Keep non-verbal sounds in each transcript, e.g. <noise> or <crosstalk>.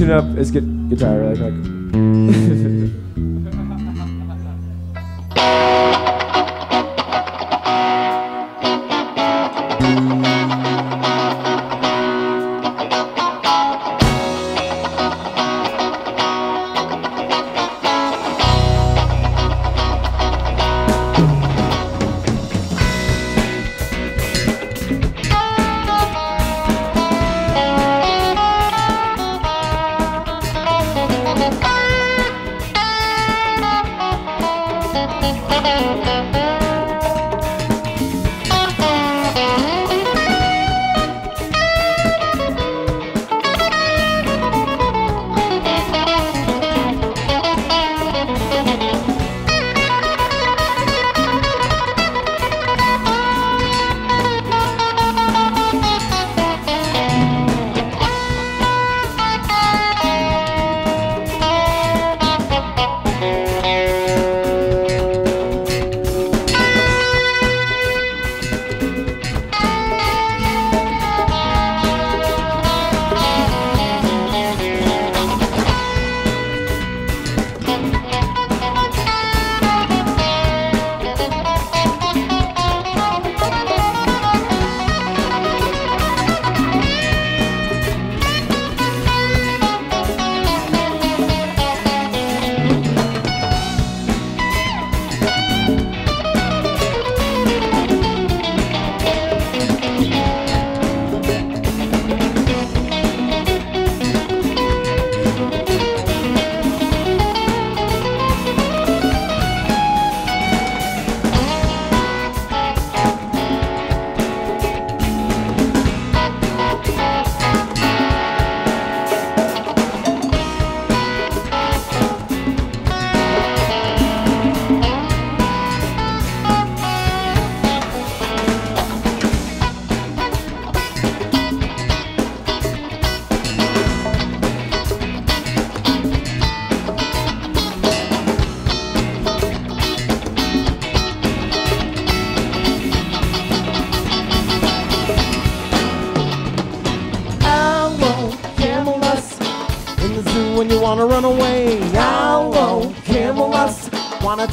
tune up his get guitar really quick.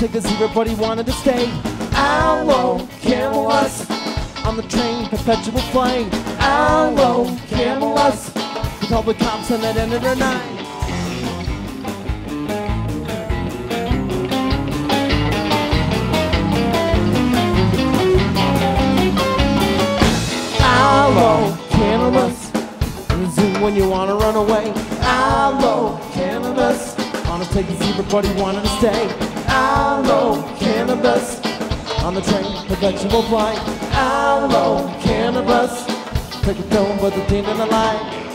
Take a zebra, wanted to stay. Ow, Camelus. On the train, perpetual flame. Ow, Camelus. with all the cops and it ended her night. Aloe, cannabis. The zoo when you wanna run away. Aloe, cannabis. Wanna take a zebra, but he wanted to stay. Train, perpetual flight. Aloe, cannabis. Take a pill, but the dean in the you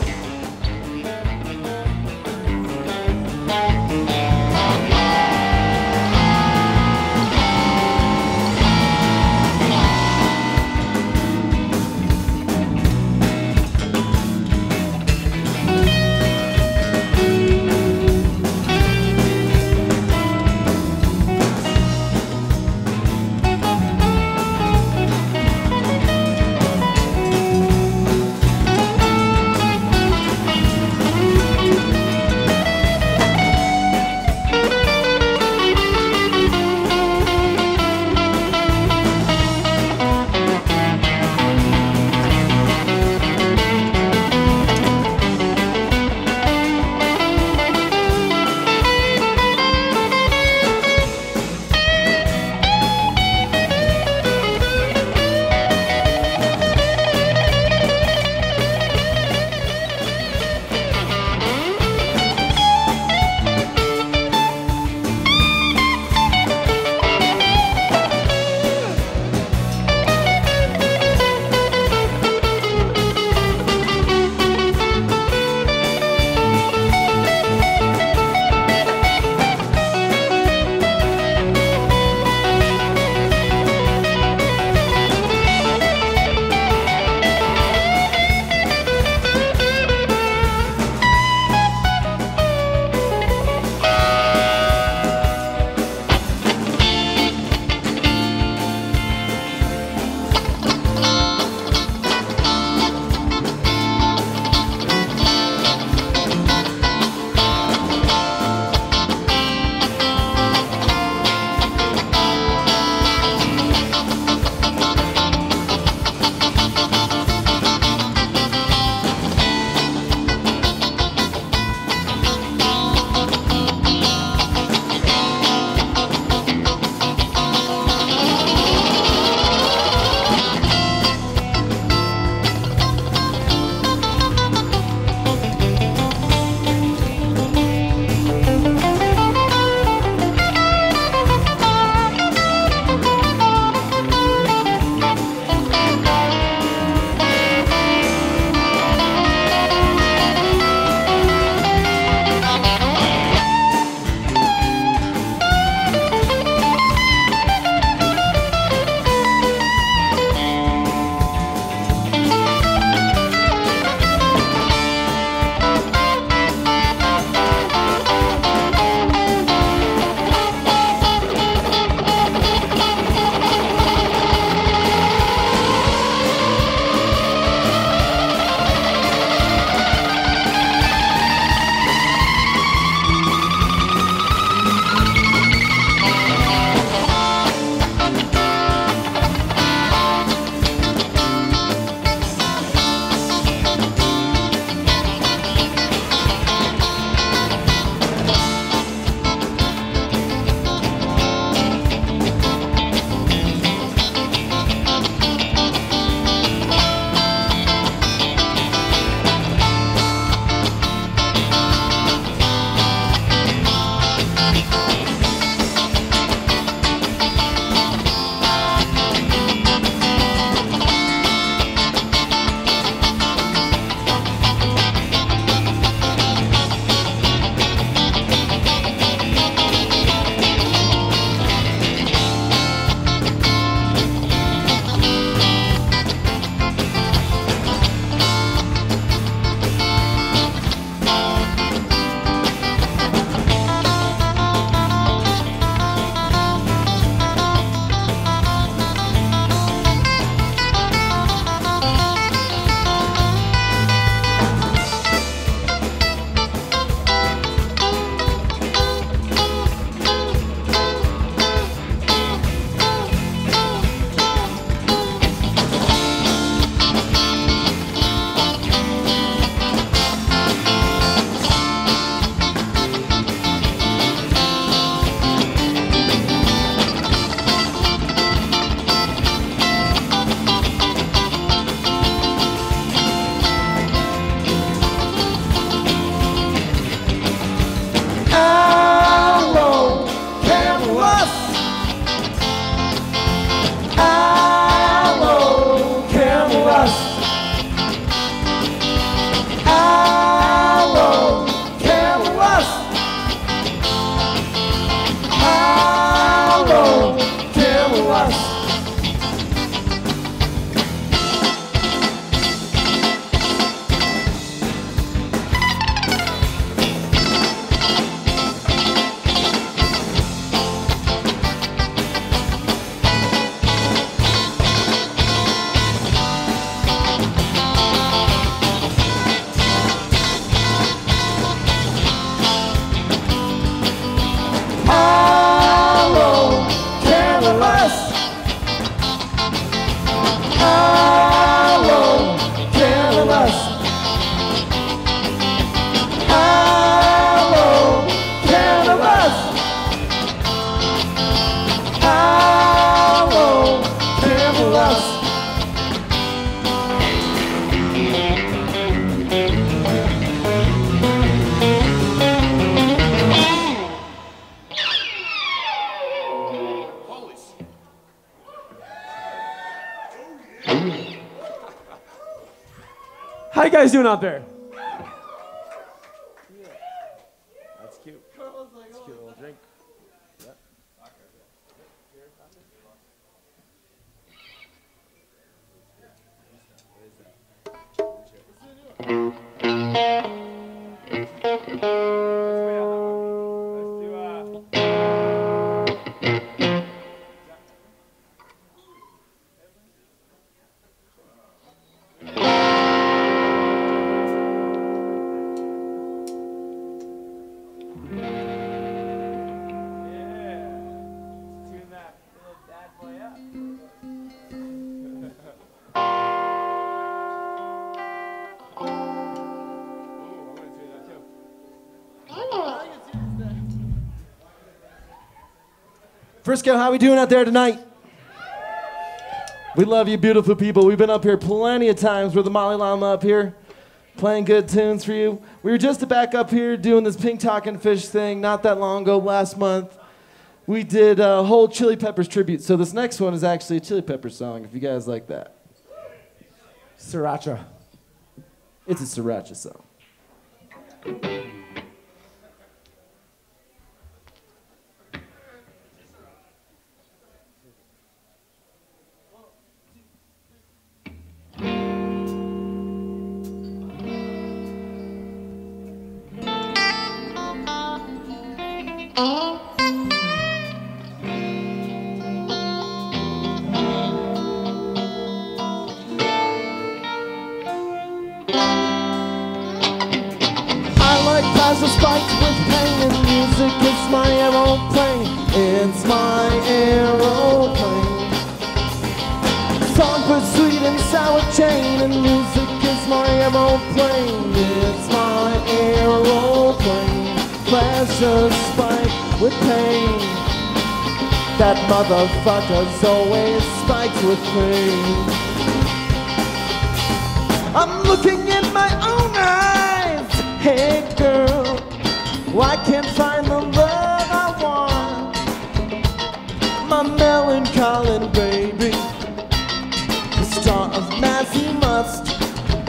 guys doing out there? Frisco, how we doing out there tonight? We love you, beautiful people. We've been up here plenty of times with the Molly Llama up here, playing good tunes for you. We were just back up here doing this pink talking fish thing not that long ago, last month. We did a whole Chili Peppers tribute. So this next one is actually a Chili Peppers song, if you guys like that. Sriracha. It's a sriracha song. Motherfucker's always spiked with pain. I'm looking in my own eyes. Hey girl, I can't find the love I want. My melancholy baby, the star of mass, he must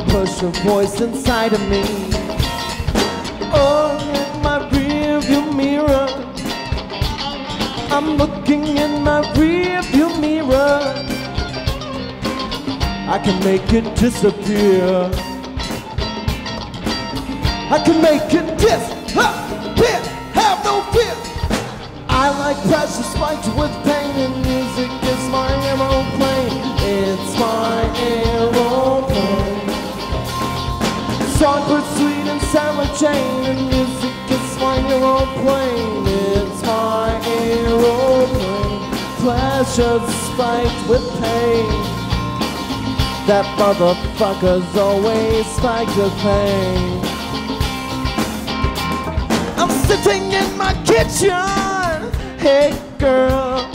push a voice inside of me. I can make it disappear. I can make it disappear. Have no fear. I like pressure spiked with pain and music is my aeroplane. It's my aeroplane. Song for sweet and sour chain and music is my aeroplane. It's my aeroplane. Pleasure spiked with pain. That motherfucker's always spiked with pain. I'm sitting in my kitchen, hey girl,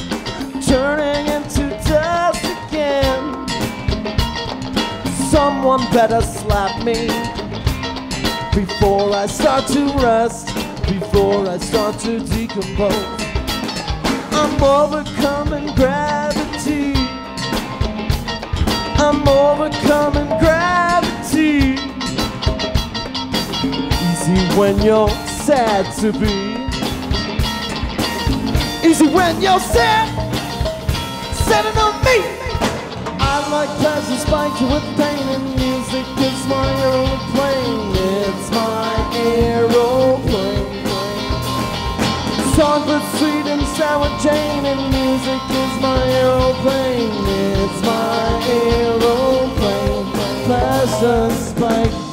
turning into dust again. Someone better slap me before I start to rust, before I start to decompose. I'm overcoming gravity. I'm overcoming gravity. Easy when you're sad to be. Easy when you're sad, setting on me. I like pleasure spiked with pain and music. It's my aeroplane. And sour and music is my aeroplane. It's my aeroplane. Pleasure spiked.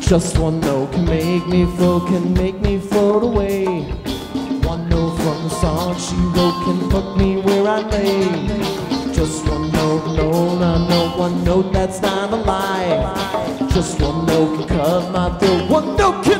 Just one note can make me float, can make me float away. One note from the song she wrote can put me where I lay. Just one note, no, no, no, one note that's not a lie. Just one note can cut my throat, one note can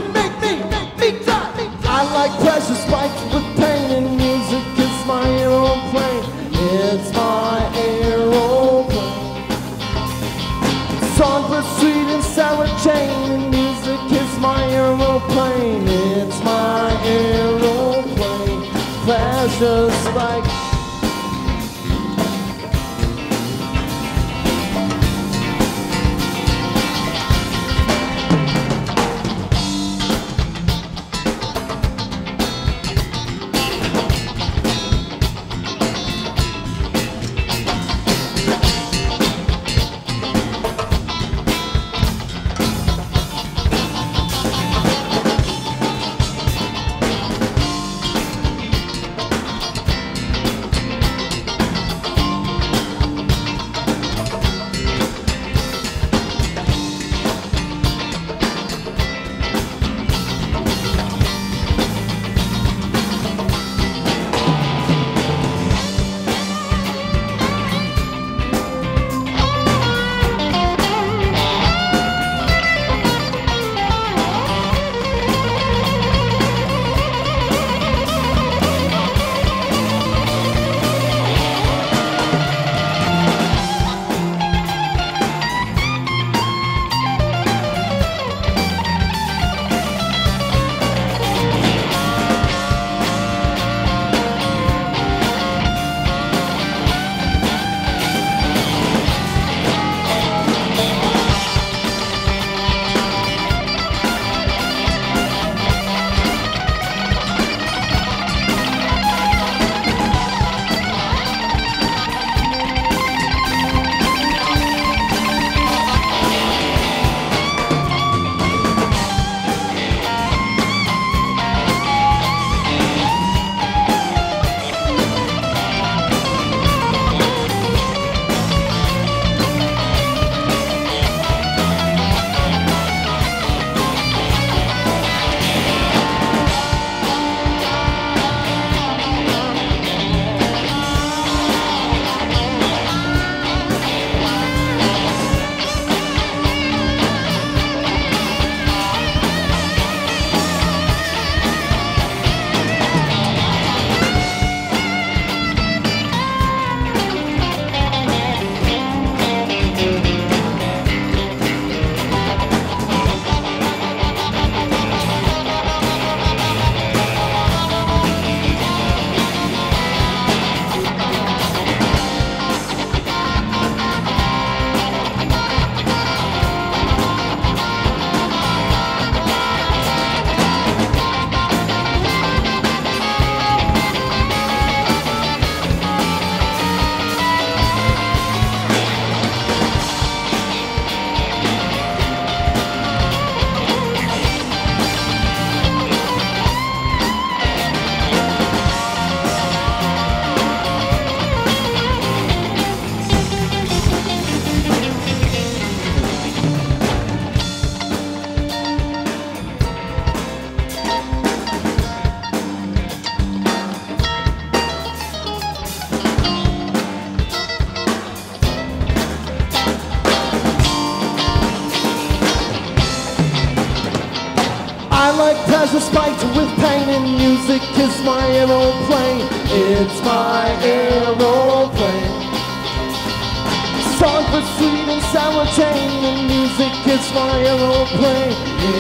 It's my aeroplane.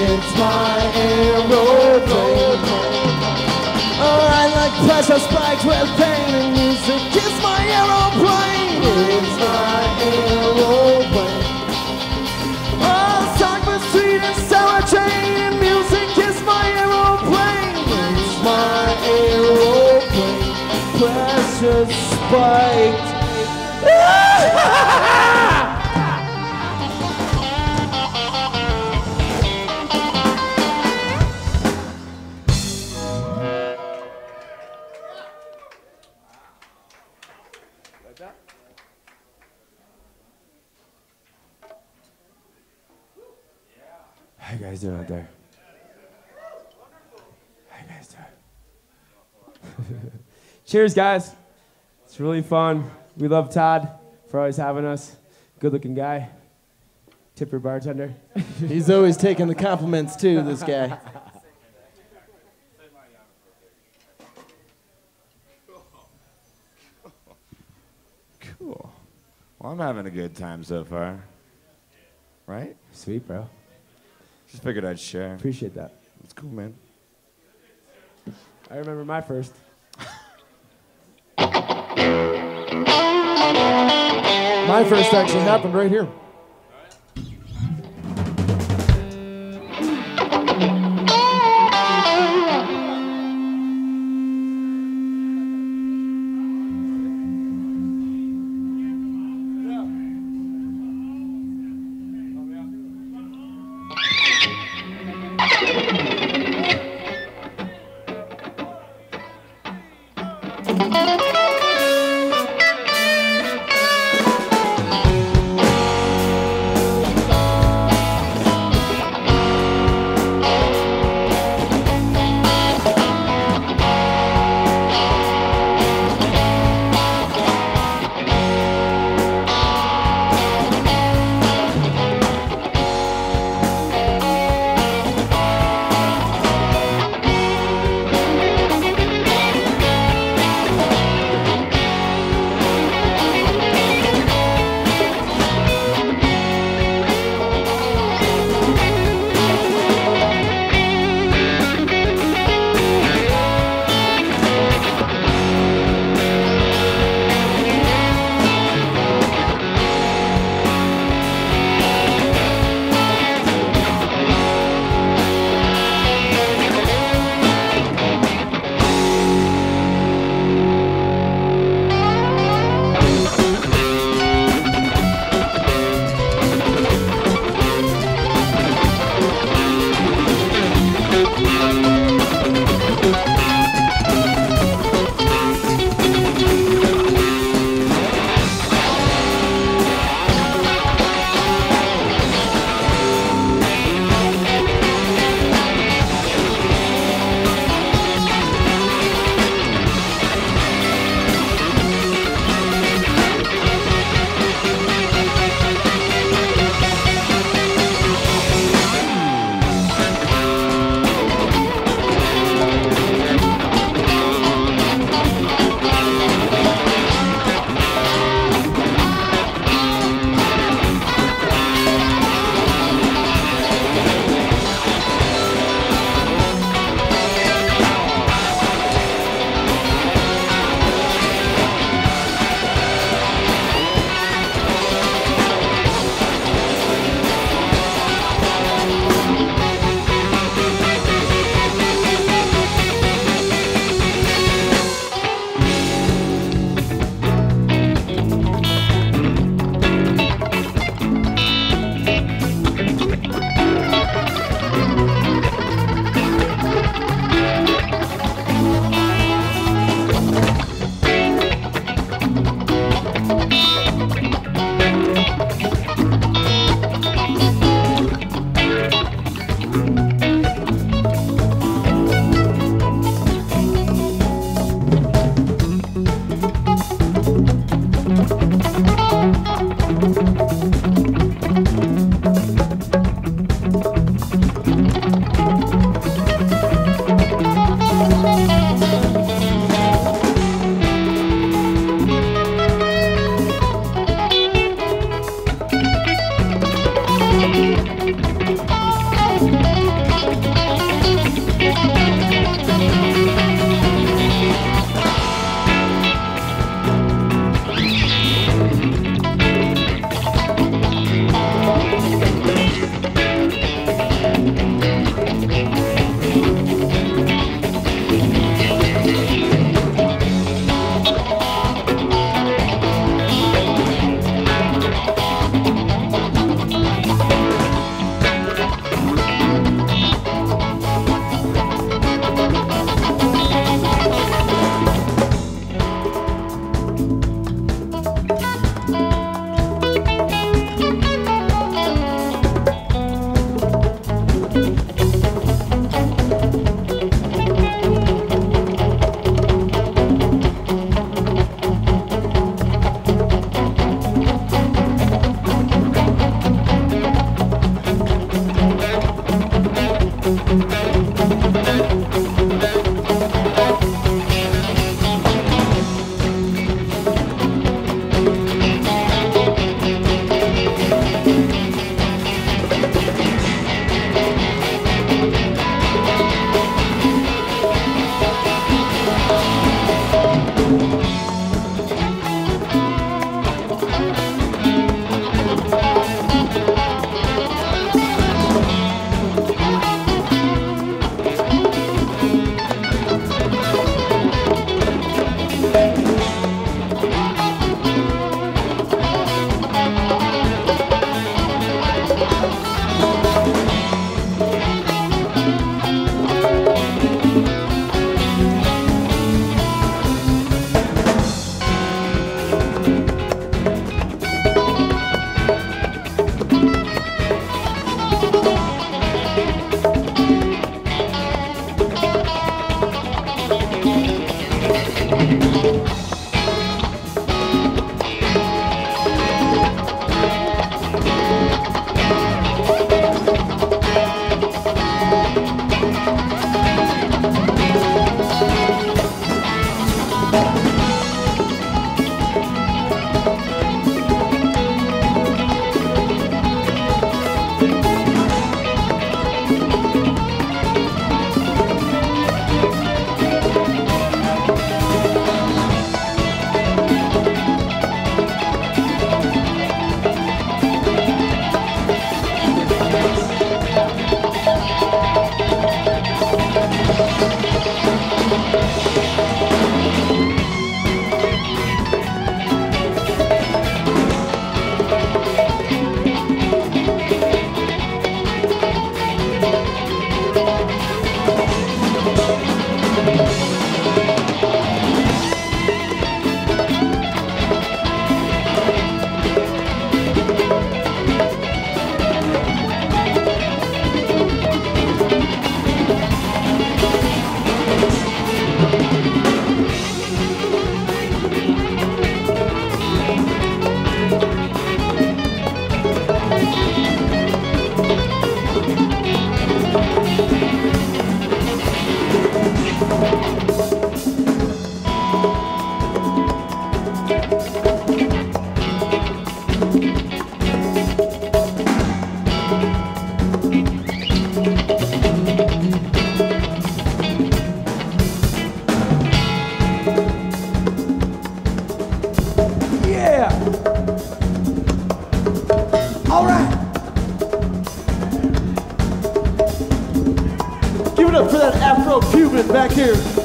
It's my aeroplane. Oh, I like pressure spikes with pain and music. kiss my aeroplane. It's my aeroplane. Oh, Stockford sweet and Sour Chain and music. kiss my aeroplane. It's my aeroplane. Pressure spike. Cheers, guys. It's really fun. We love Todd for always having us. Good looking guy. Tipper bartender. <laughs> He's always taking the compliments, too, this guy. Cool. Well, I'm having a good time so far. Right? Sweet, bro. Just figured I'd share. Appreciate that. It's cool, man. I remember my first. My first action happened right here. Afro-Cuban back here.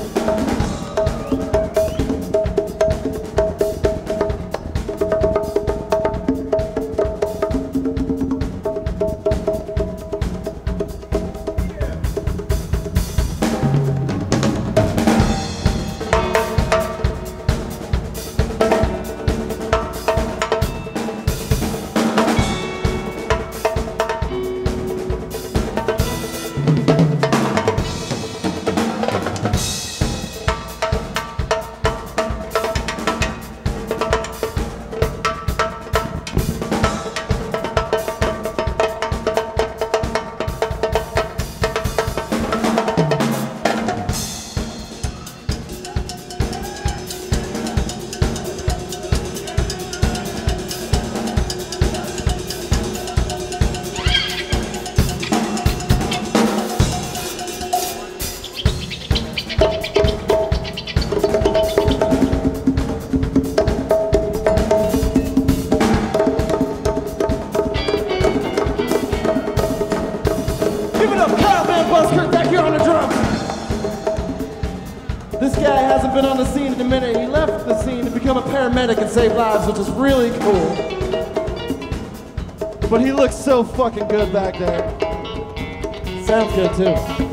Save lives, which is really cool. But he looks so fucking good back there. Sounds good too.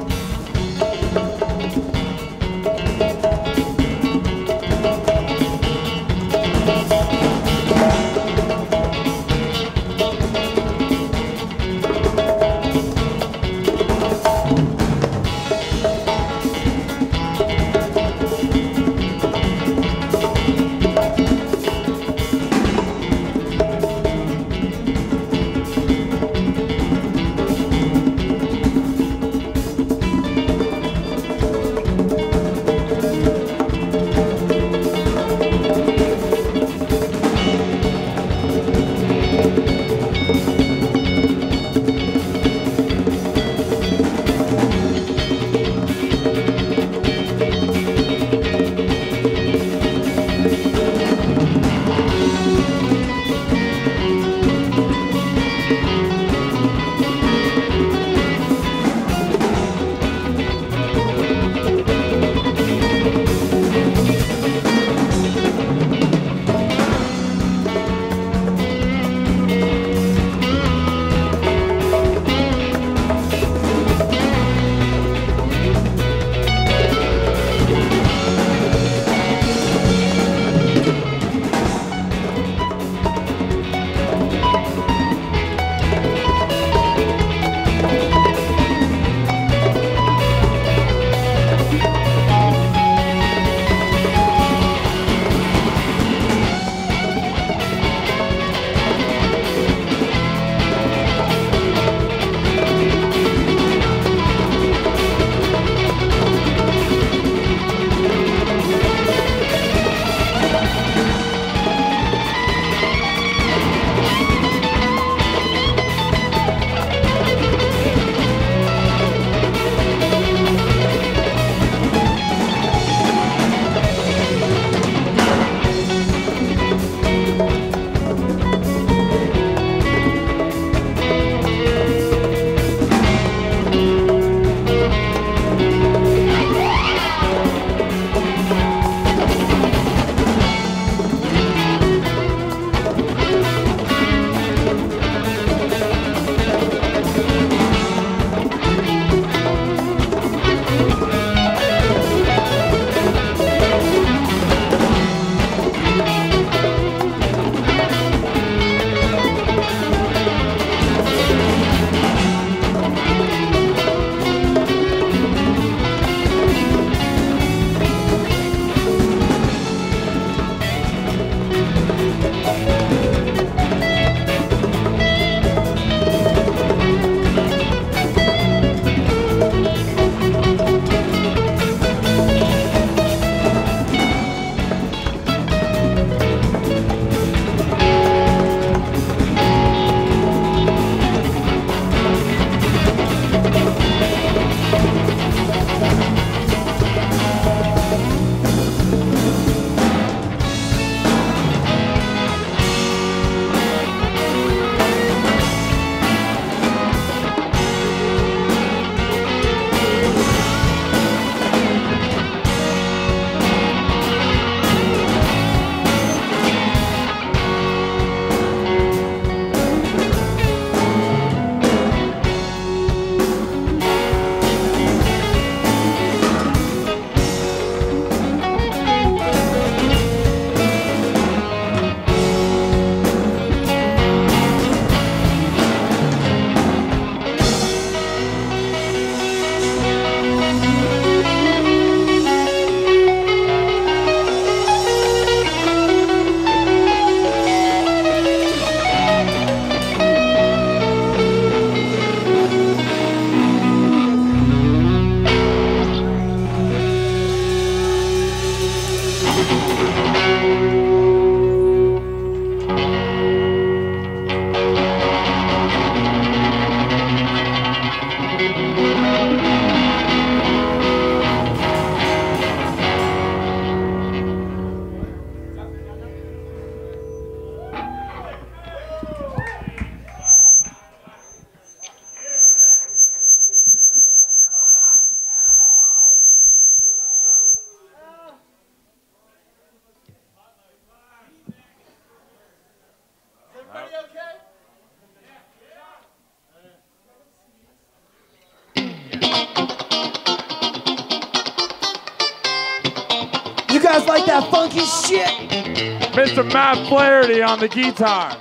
Matt Flaherty on the guitar.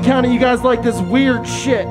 County you guys like this weird shit.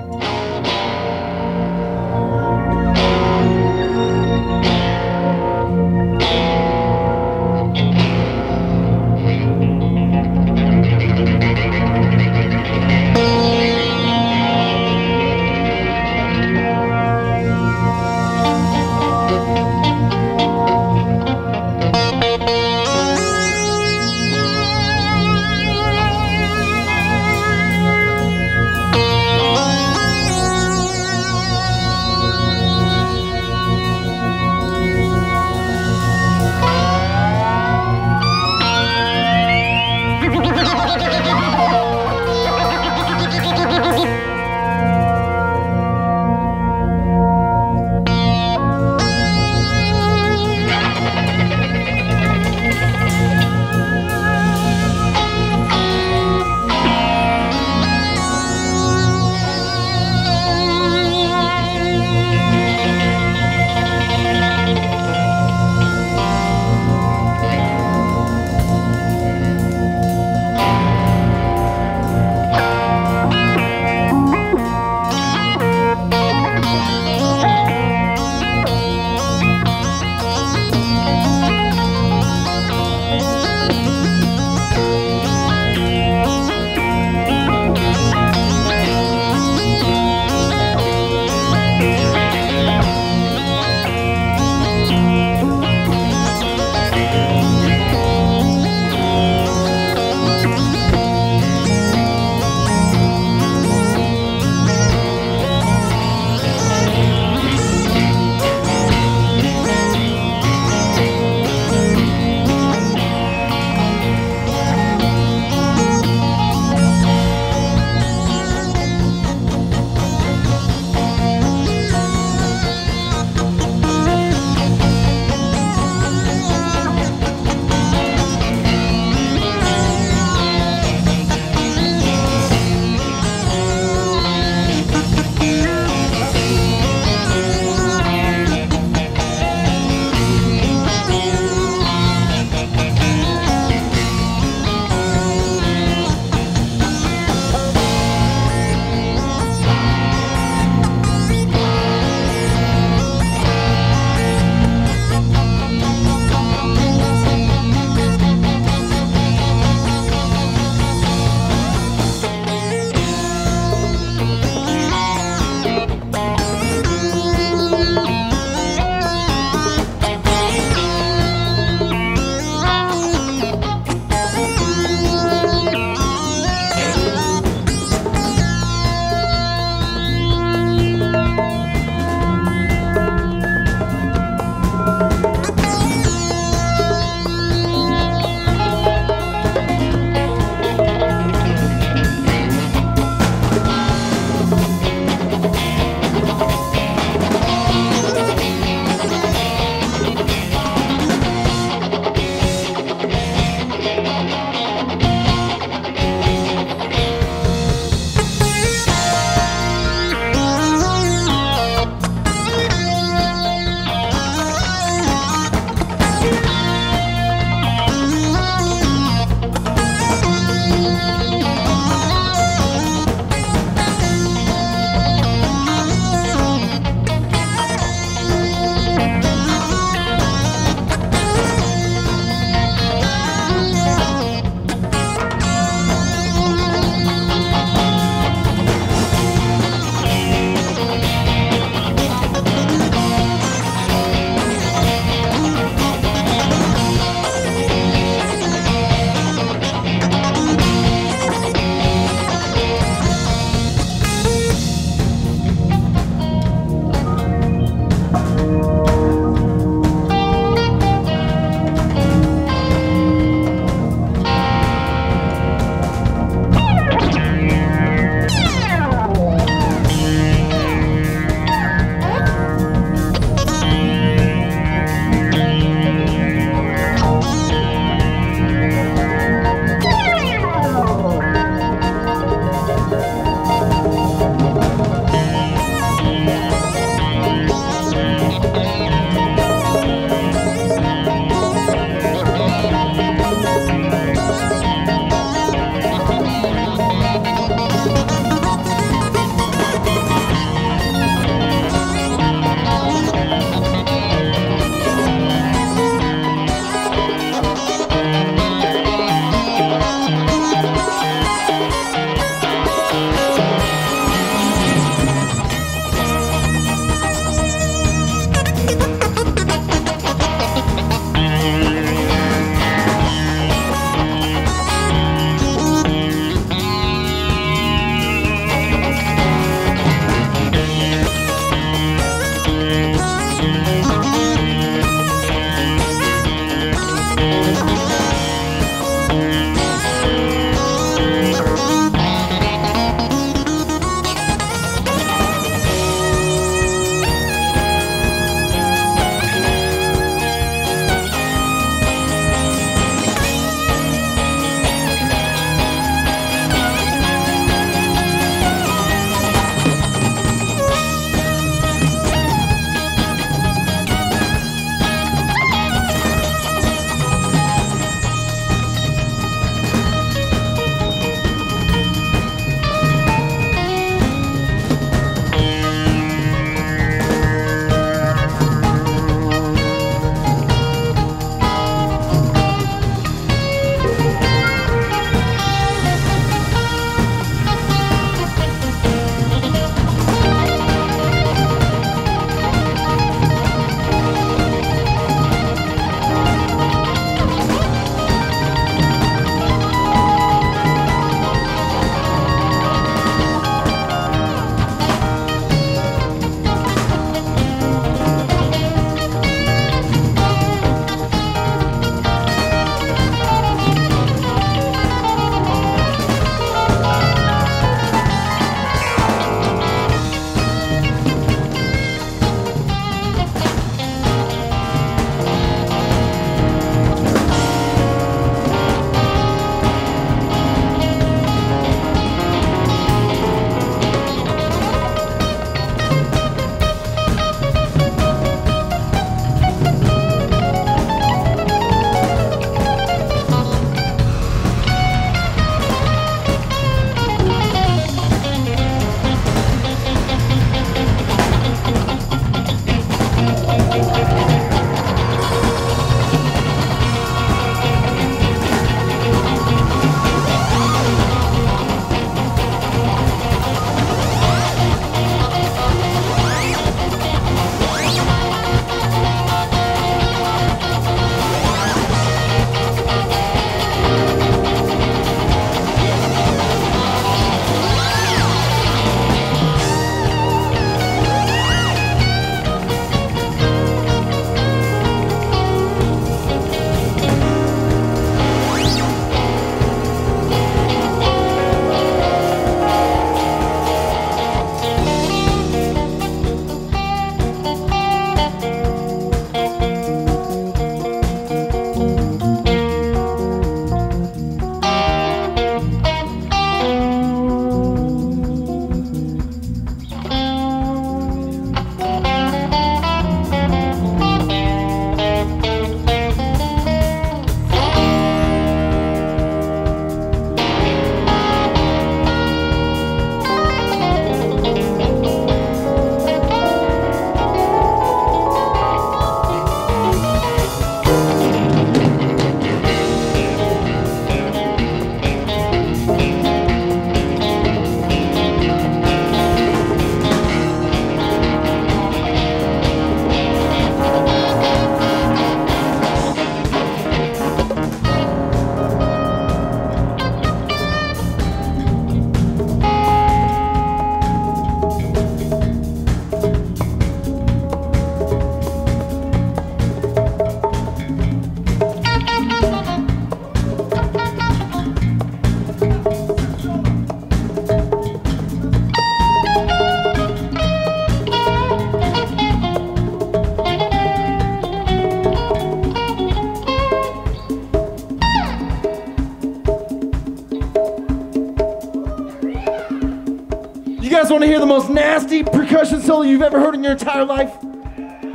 Nasty percussion solo you've ever heard in your entire life?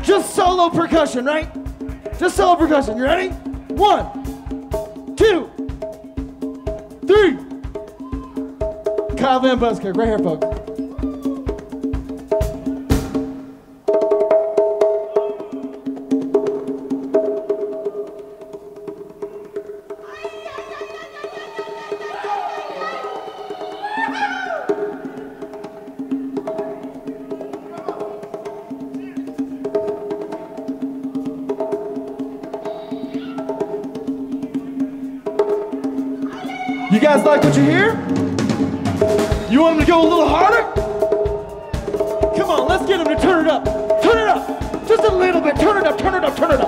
Just solo percussion, right? Just solo percussion. You ready? One, two, three. Kyle Van Buskirk, right here, folks. You guys like what you hear? You want them to go a little harder? Come on, let's get them to turn it up. Turn it up. Just a little bit. Turn it up, turn it up, turn it up.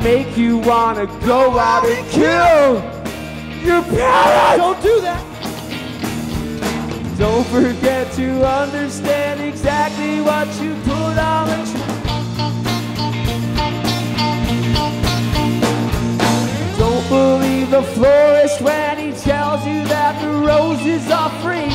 That make you wanna go out and kill your parents. Don't do that. Don't forget to understand exactly what you put on the tree. Don't believe the florist when he tells you that the roses are free.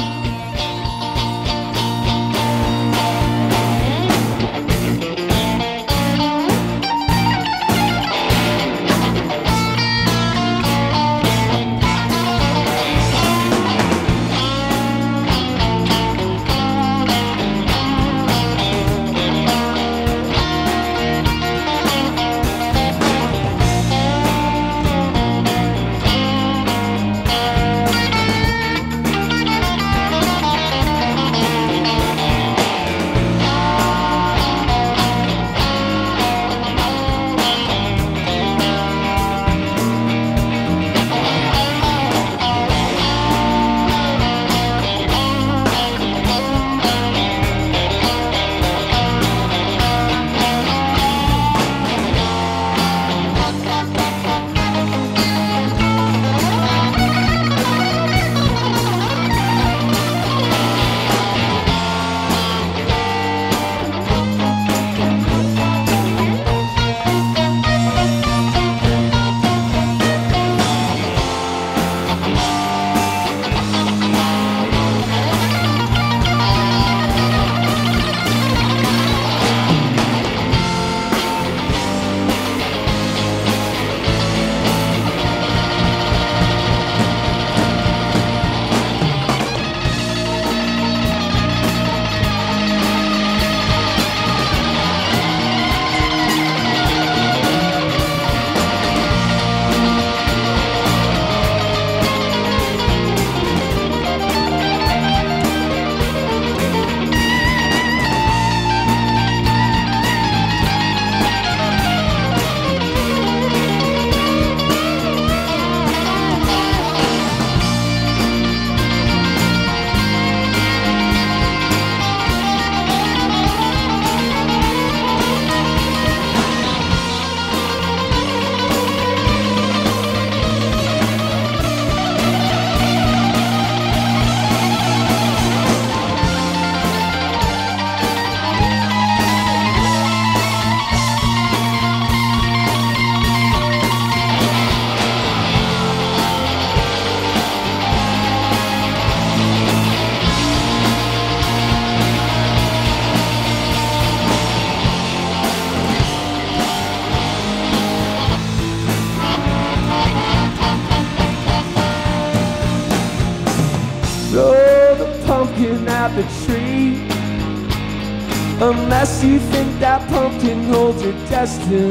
Holds your.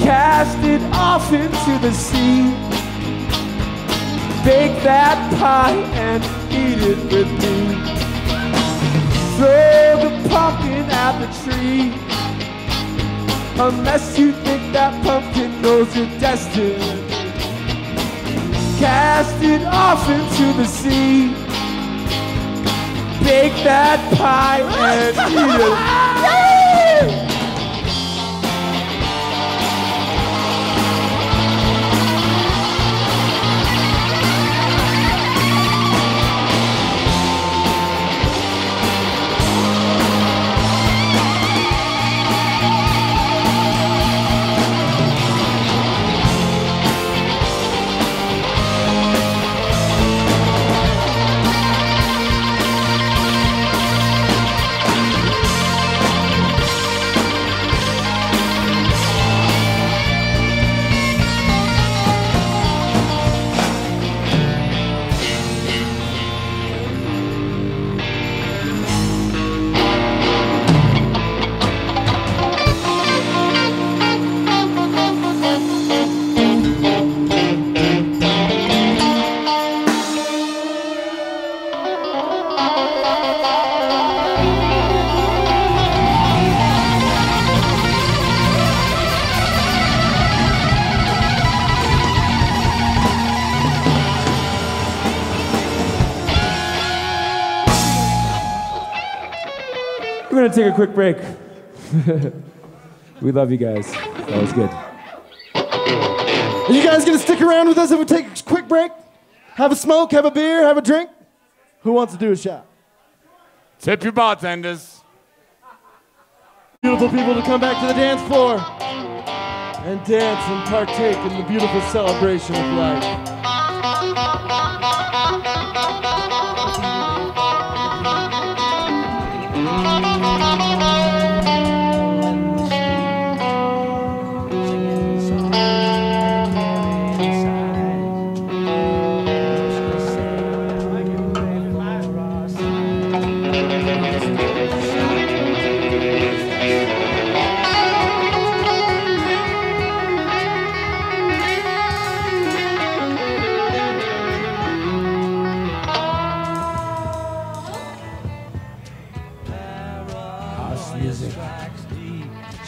Cast it off into the sea. Bake that pie and eat it with me. Throw the pumpkin at the tree. Unless you think that pumpkin knows your destiny. Cast it off into the sea. Bake that pie and eat it. <laughs> gonna take a quick break. <laughs> we love you guys. That was good. Are you guys gonna stick around with us if we take a quick break? Have a smoke, have a beer, have a drink? Who wants to do a shot? Tip your bartenders. Beautiful people to come back to the dance floor and dance and partake in the beautiful celebration of life.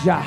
Ja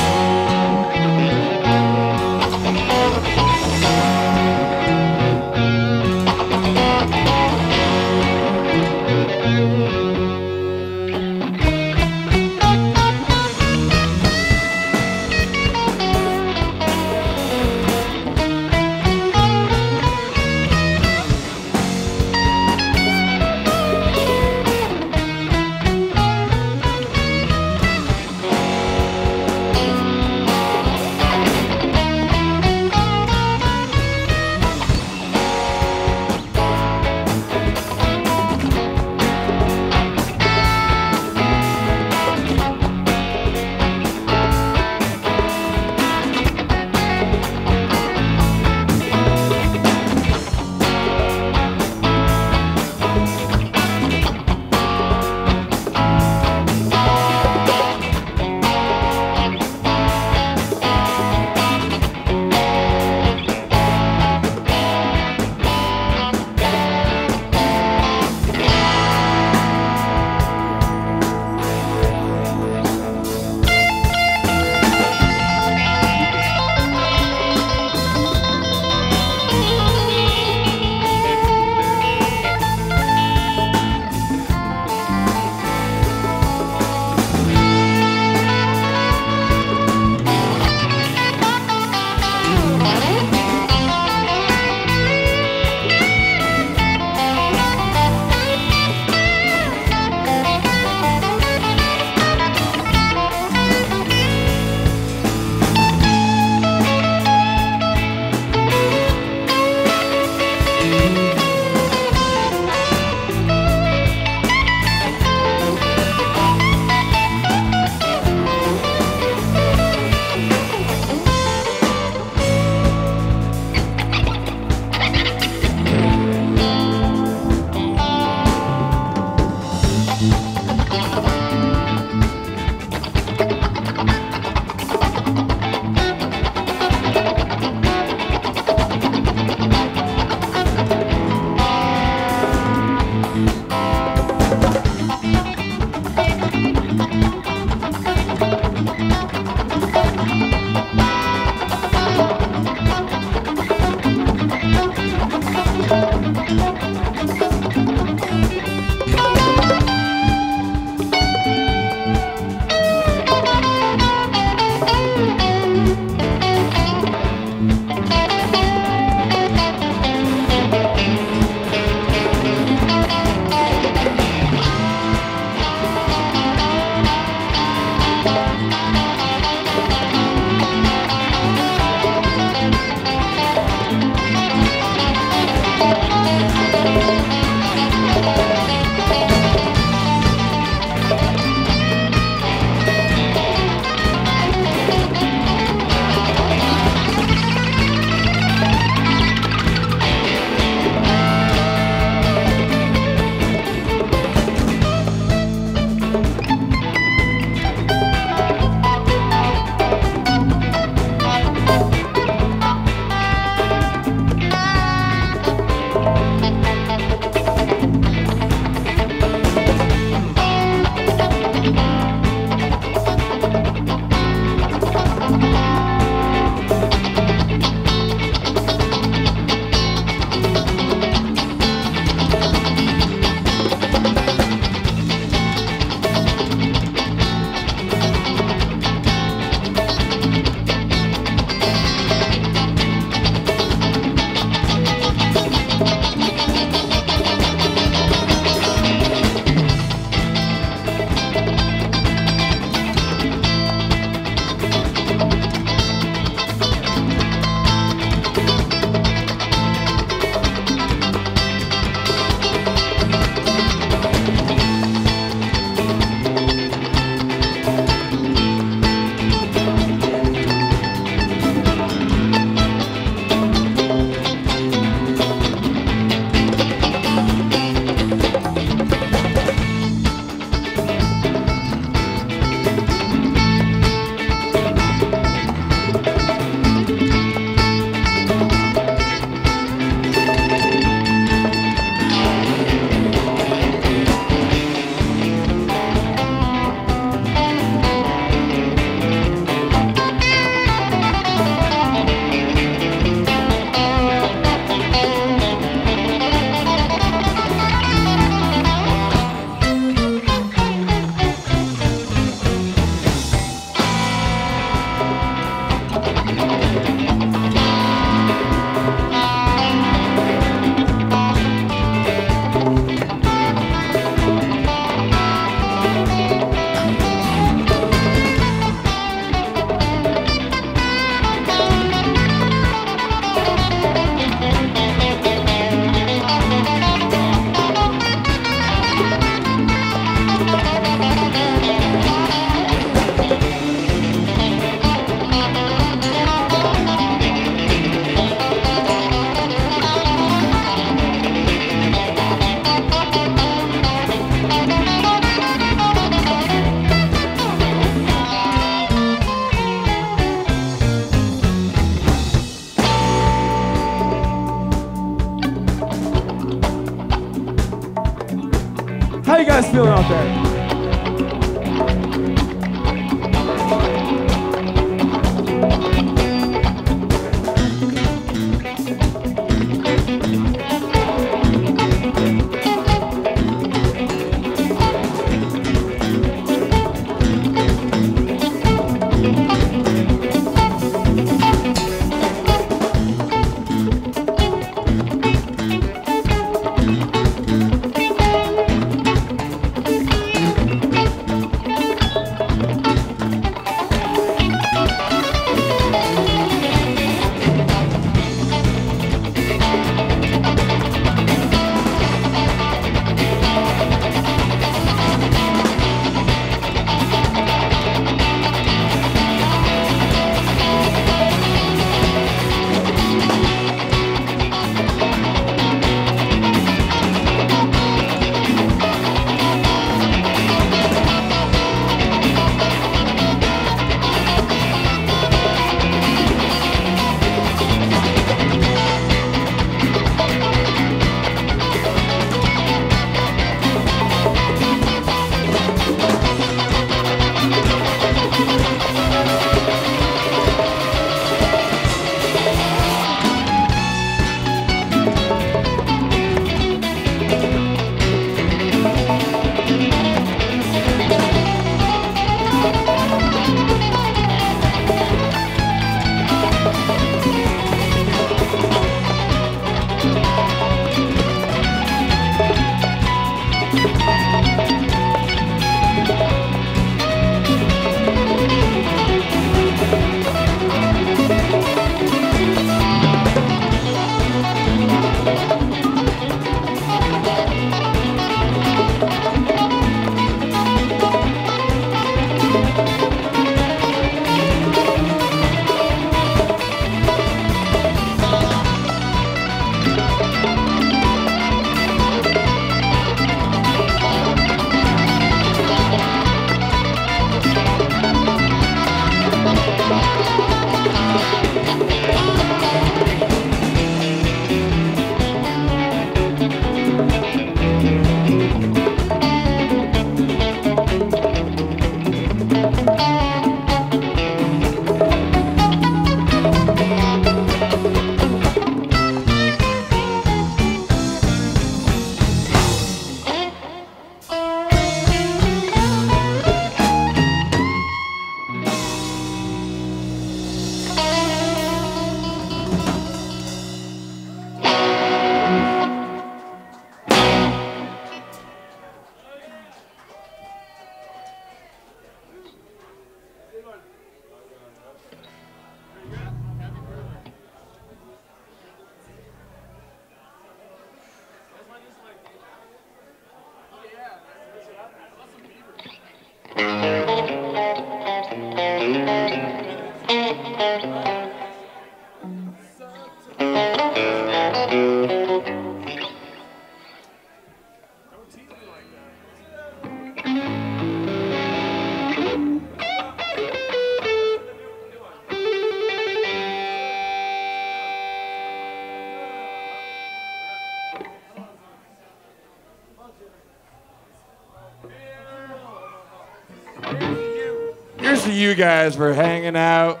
you guys for hanging out,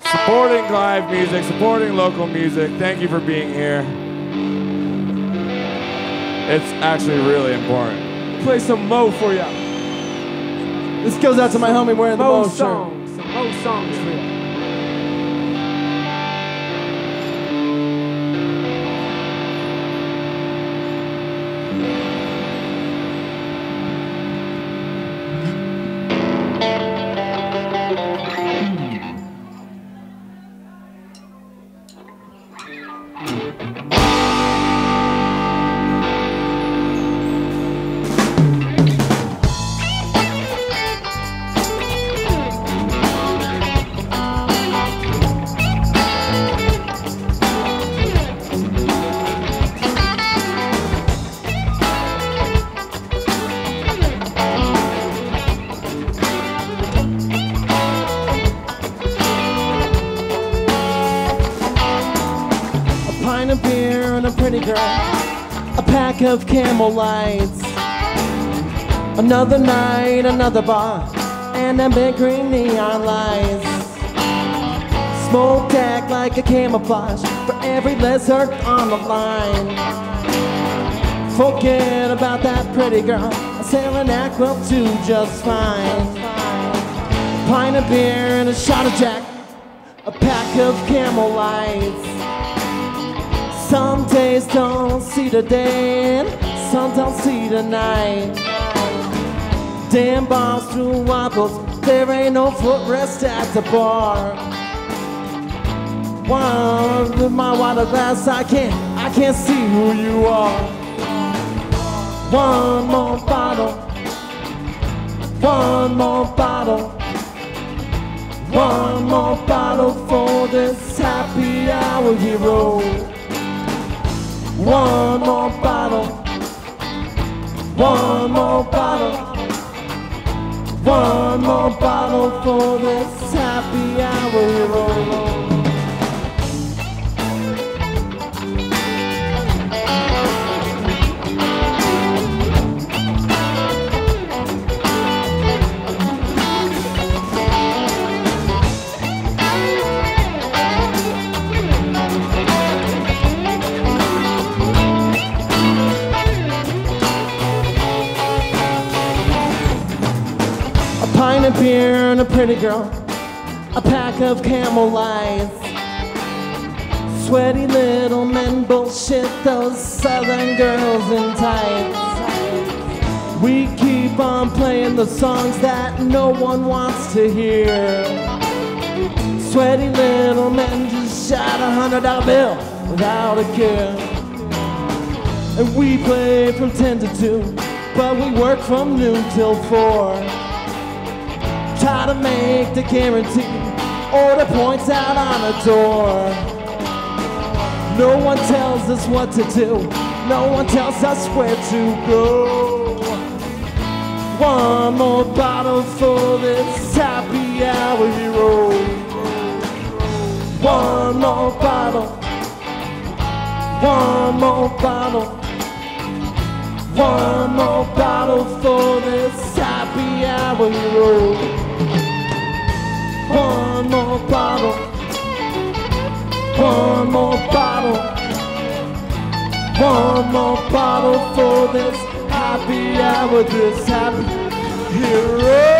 supporting live music, supporting local music. Thank you for being here. It's actually really important. Play some Mo for ya. This goes out to my homie wearing the Mo Mo. Some Mo songs for ya. Of camel lights. Another night, another bar. And them big green neon lights. Smoke act like a camouflage for every lizard on the line. Forget about that pretty girl. A sailing act will do just fine. Pint of beer and a shot of Jack. A pack of camel lights. Some days don't see the day, some don't see the night. Damn bars through wobbles, there ain't no footrest at the bar. One with my water glass, I can't, I can't see who you are. One more bottle, one more bottle, one more bottle for this happy hour hero. One more bottle. One more bottle. One more bottle for this happy hour pretty girl. A pack of camel lights. Sweaty little men bullshit those southern girls in tights. We keep on playing the songs that no one wants to hear. Sweaty little men just shot a hundred dollar bill without a care. And we play from 10 to 2, but we work from noon till 4. How to make the guarantee. or the points out on a door. No one tells us what to do. No one tells us where to go. One more bottle for this happy hour hero. One more bottle. One more bottle. One more bottle for this happy hour hero. One more bottle. One more bottle. One more bottle for this happy hour, this happy hero.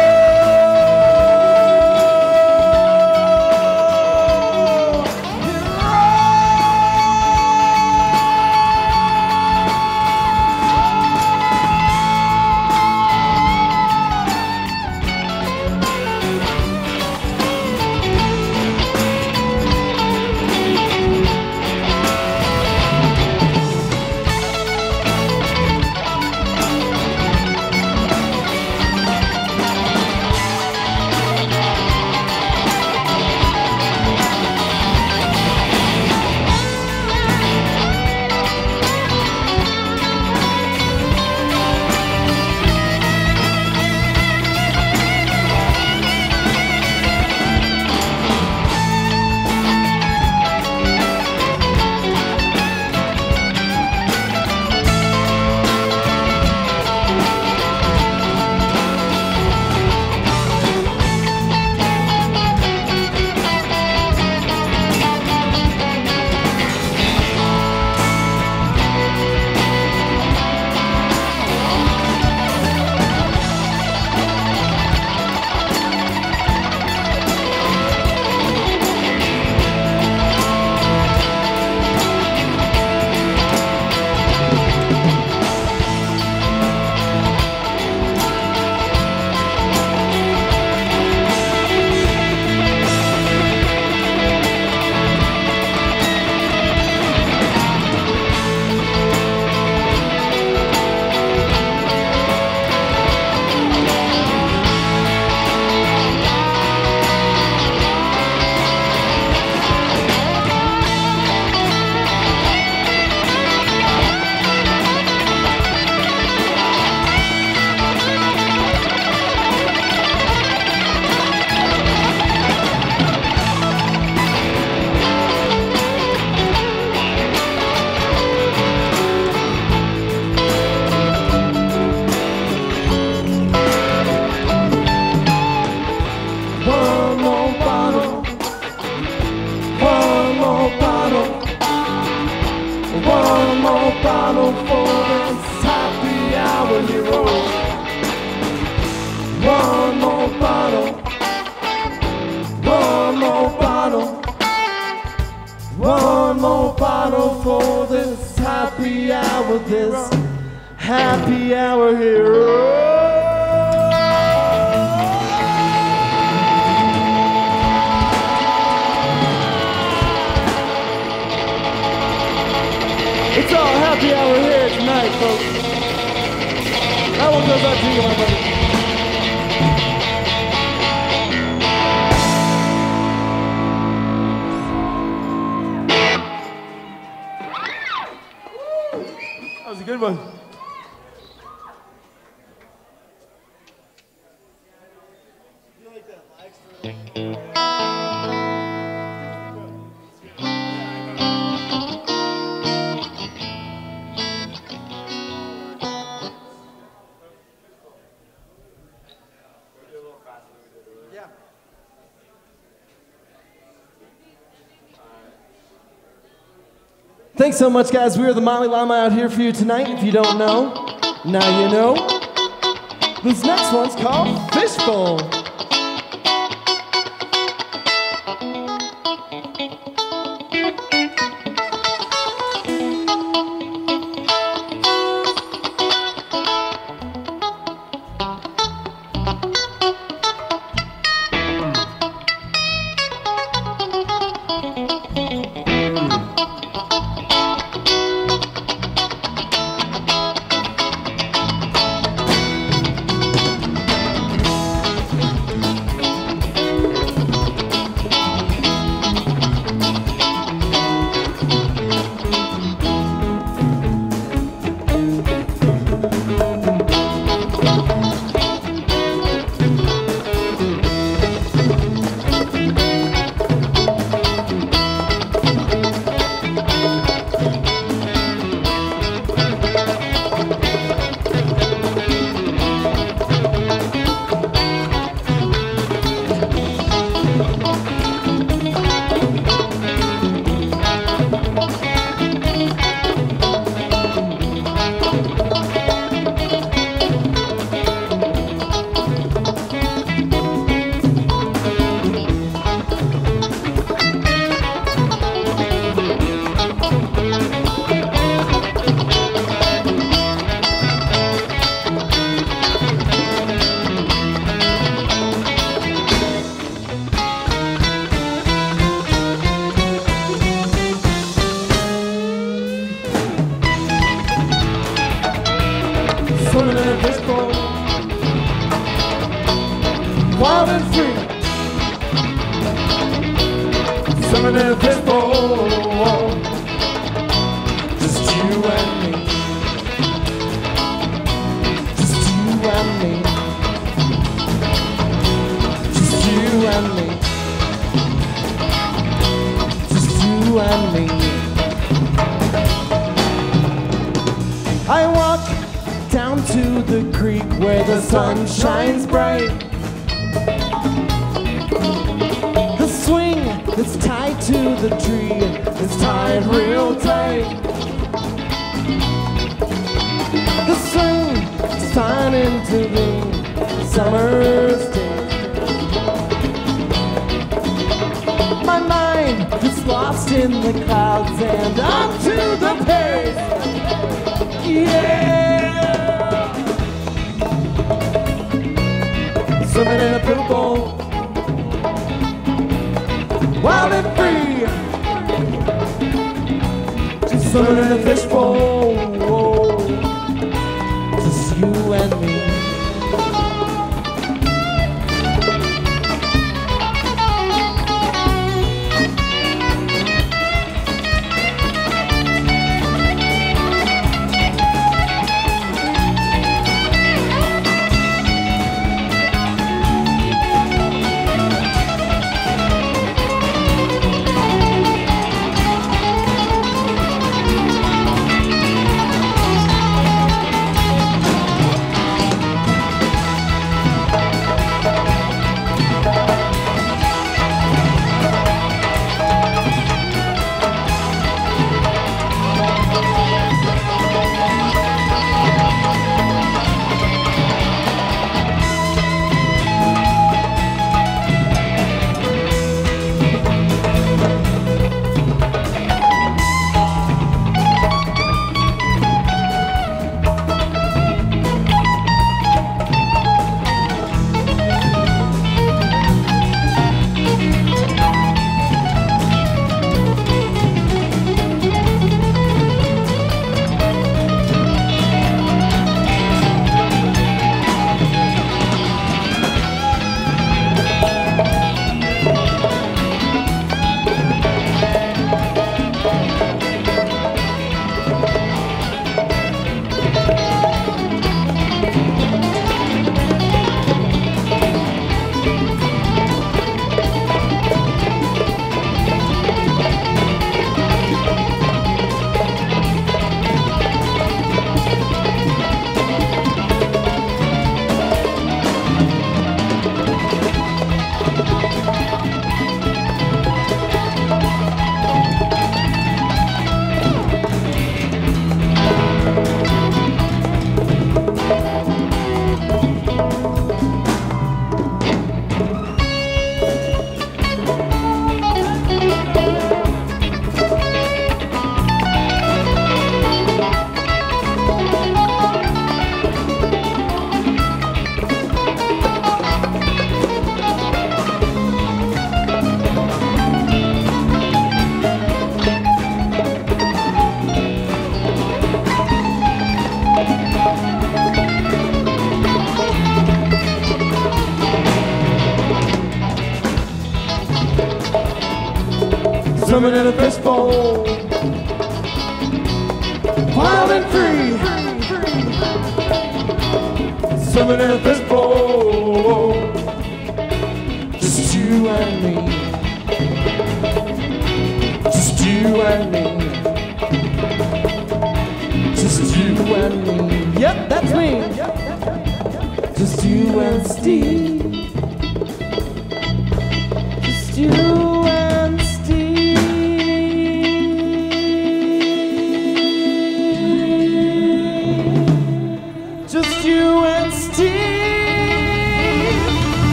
So much, guys. We are the Malai Llama out here for you tonight. If you don't know, now you know. This next one's called Fishbowl.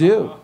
Do.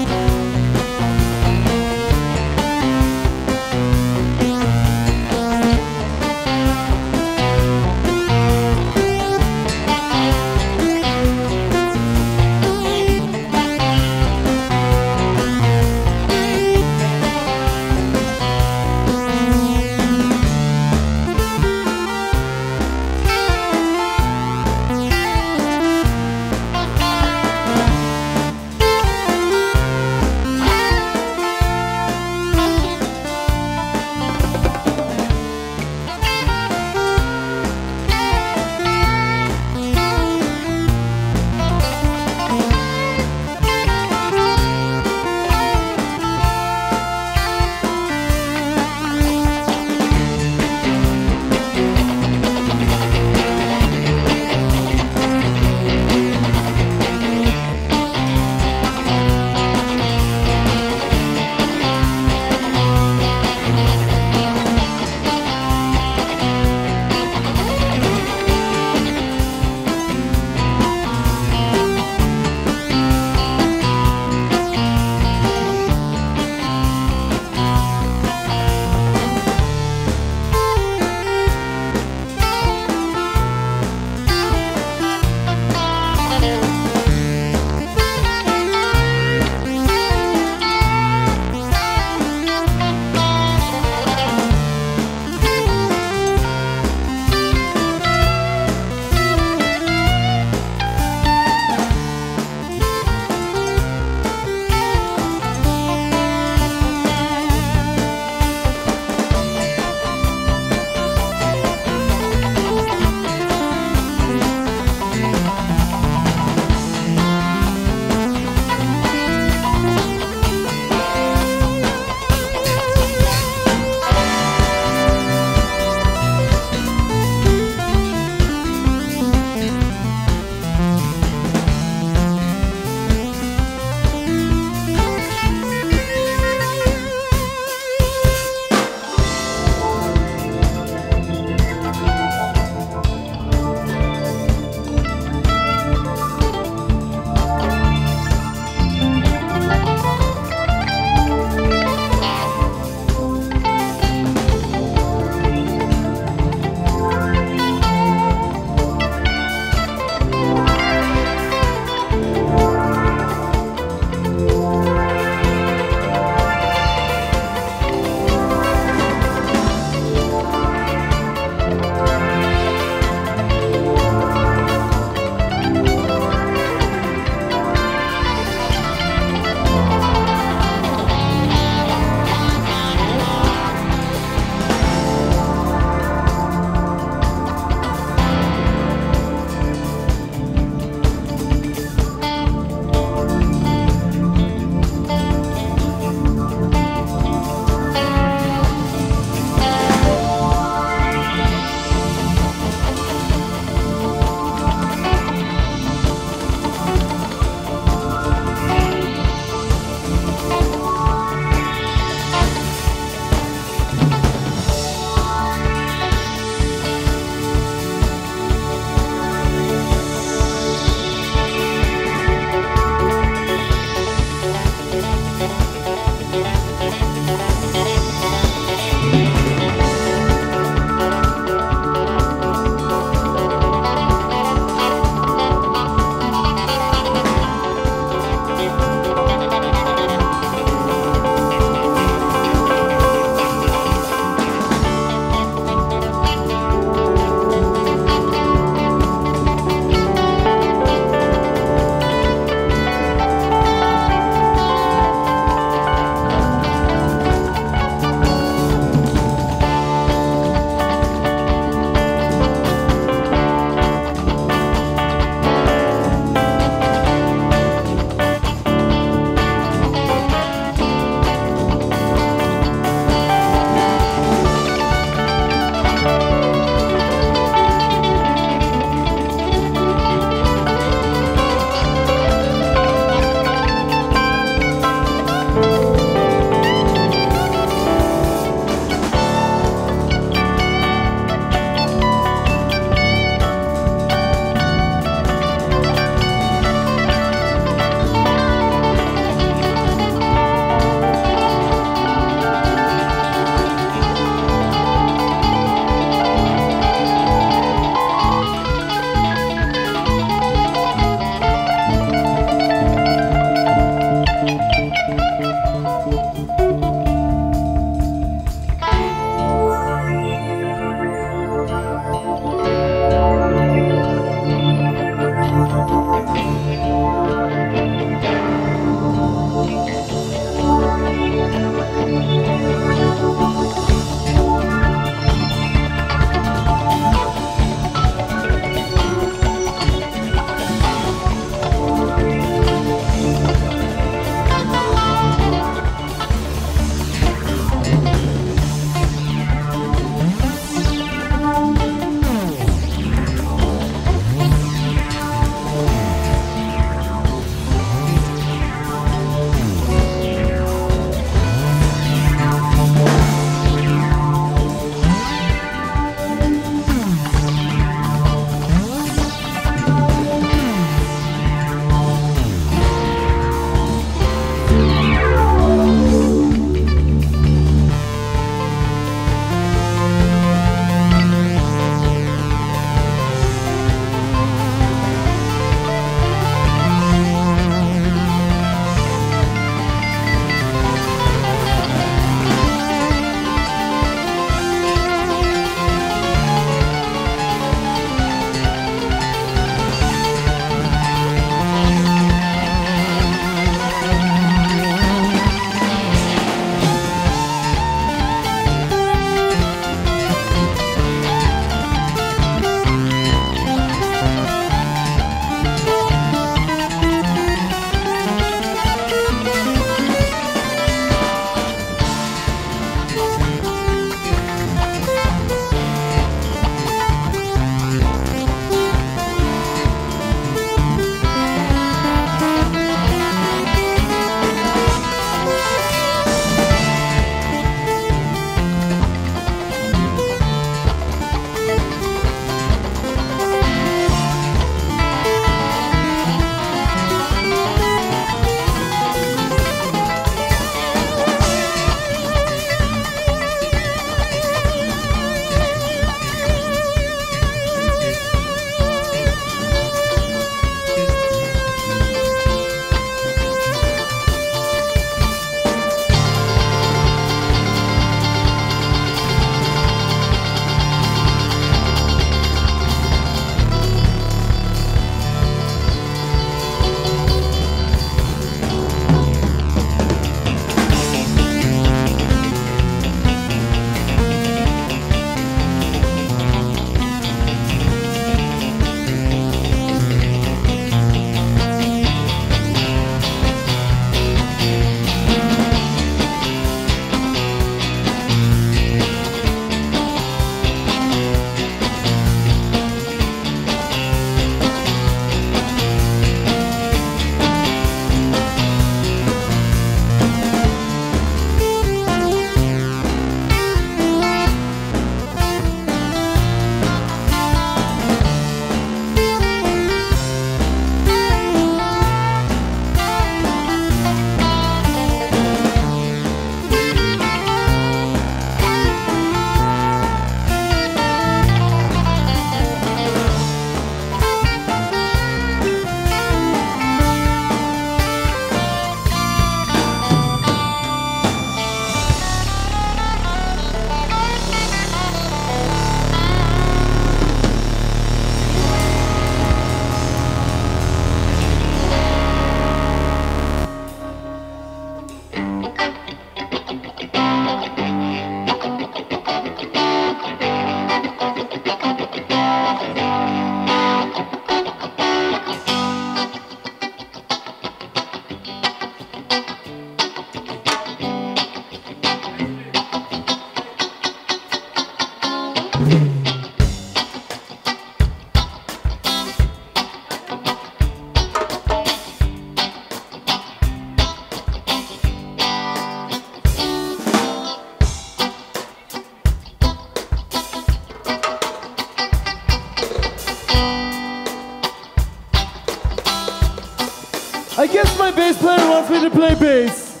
Bass player wants me to play bass.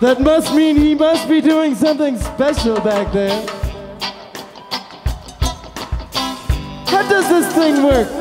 That must mean he must be doing something special back there. How does this thing work?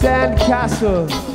Why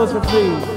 pineapples for free.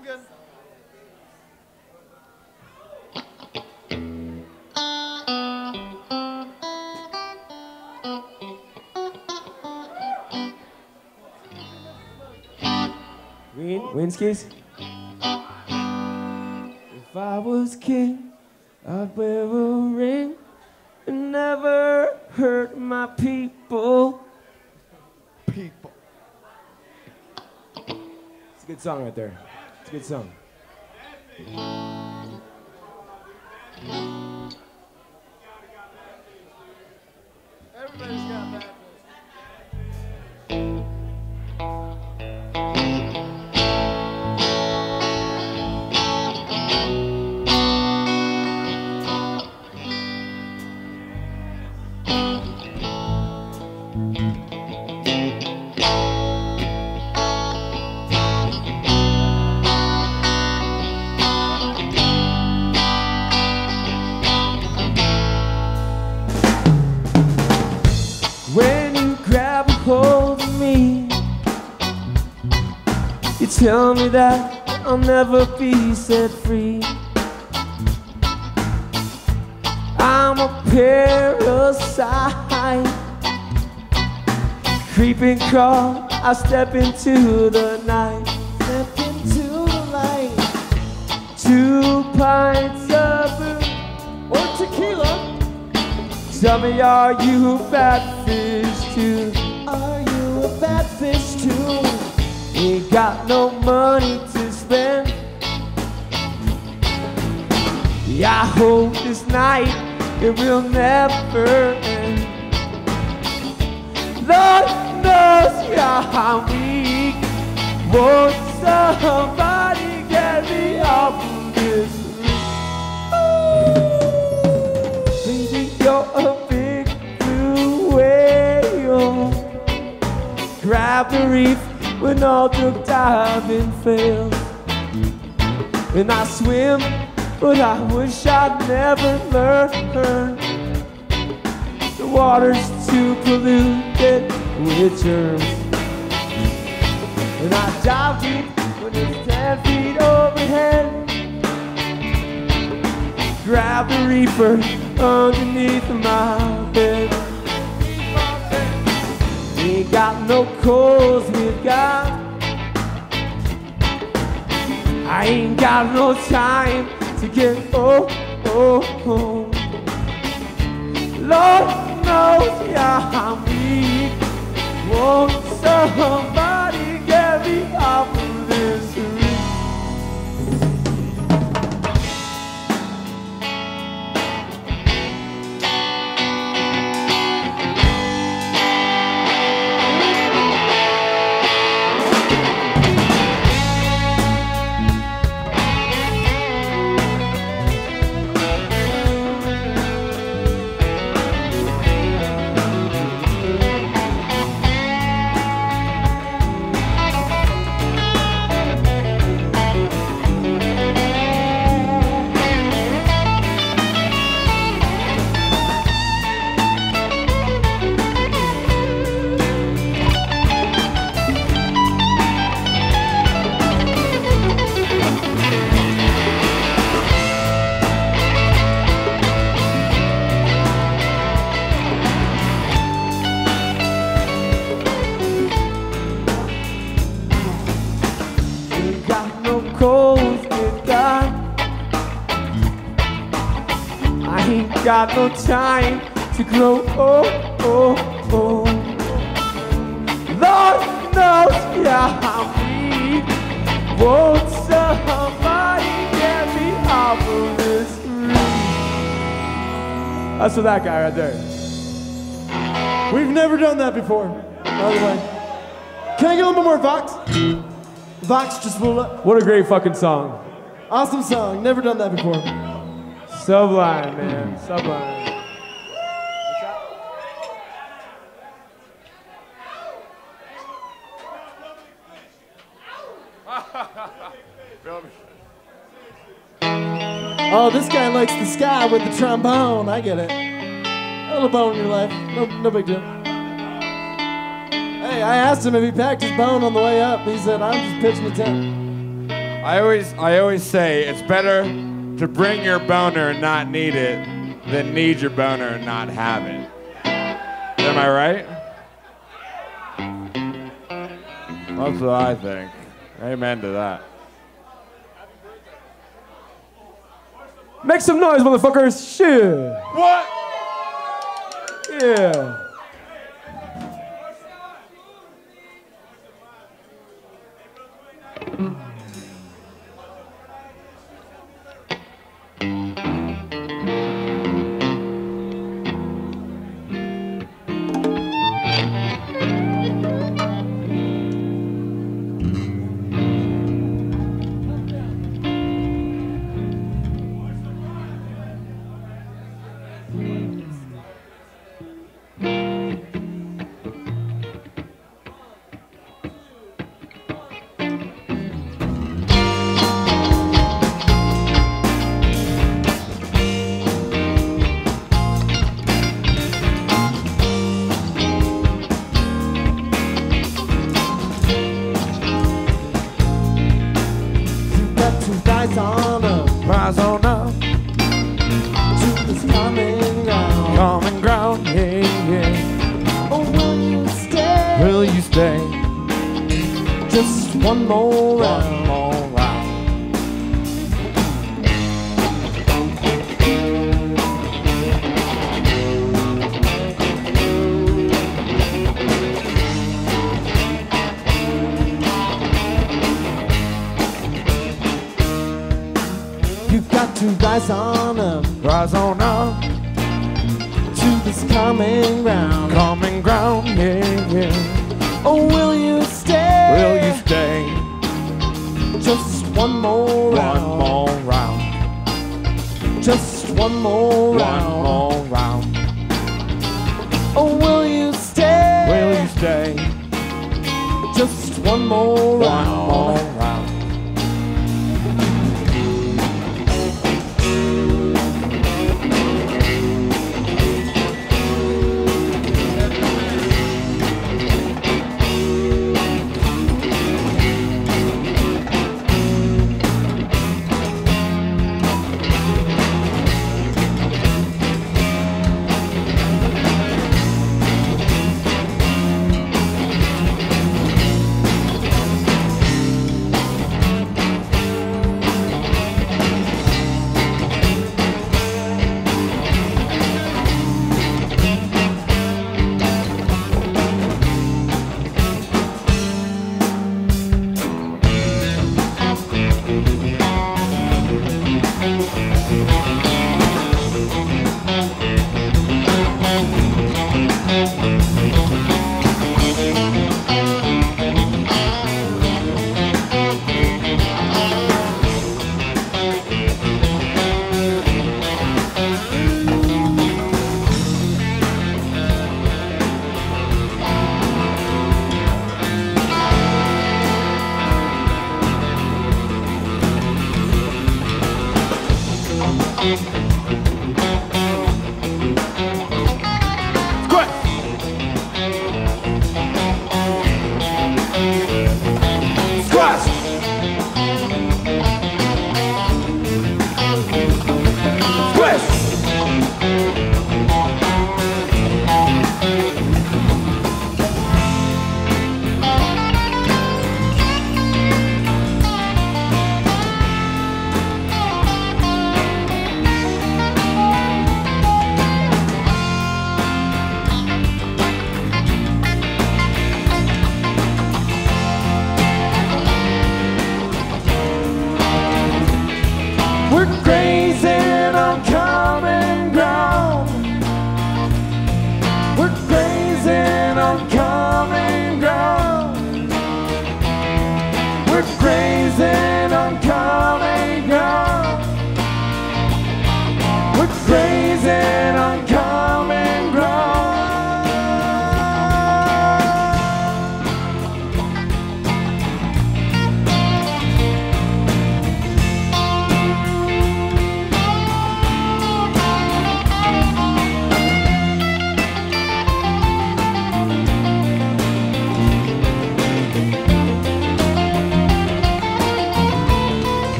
I'm good. Win, Winskies? If I was king, I'd wear a ring and never hurt my people. People. It's a good song right there. It's a good song. Me that I'll never be set free. I'm a parasite, creeping crawl. I step into the night, step into the light. Two pints of booze or tequila. Tell me, are you a bad fish too? Are you a bad fish too? Ain't got no money to spend. Yeah, I hope this night it will never end. Lord knows, I'm weak. Won't somebody get me off of this Baby, you're a big blue whale. Grab the reef when all drug diving fails. And I swim, but I wish I'd never learned. The water's too polluted with germs. And I dive deep when it's ten feet overhead grab the reaper underneath my bed. We got no cause we got. I ain't got no time to get oh oh oh. Lord knows, yeah, I'm weak. Won't somebody grow. Oh, oh, oh. Lord knows, yeah, weak. Won't somebody get me off of this roof? That's for that guy right there. We've never done that before, by the way. Can I get a little bit more Vox? Vox just blew up. What a great fucking song. Awesome song. Never done that before. Sublime, man. Sublime. Oh, this guy likes the sky with the trombone. I get it. A little bone in your life. No, no big deal. Hey, I asked him if he packed his bone on the way up. He said, I'm just pitching a tent. I always, I always say it's better to bring your boner and not need it than need your boner and not have it. Am I right? That's what I think. Amen to that. Make some noise, motherfuckers. Shit. What? Yeah.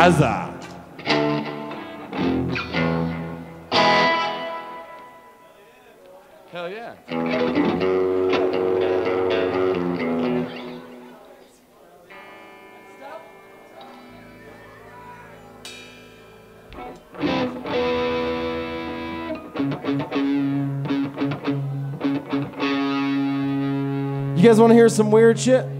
Huzzah. Hell yeah. You guys want to hear some weird shit?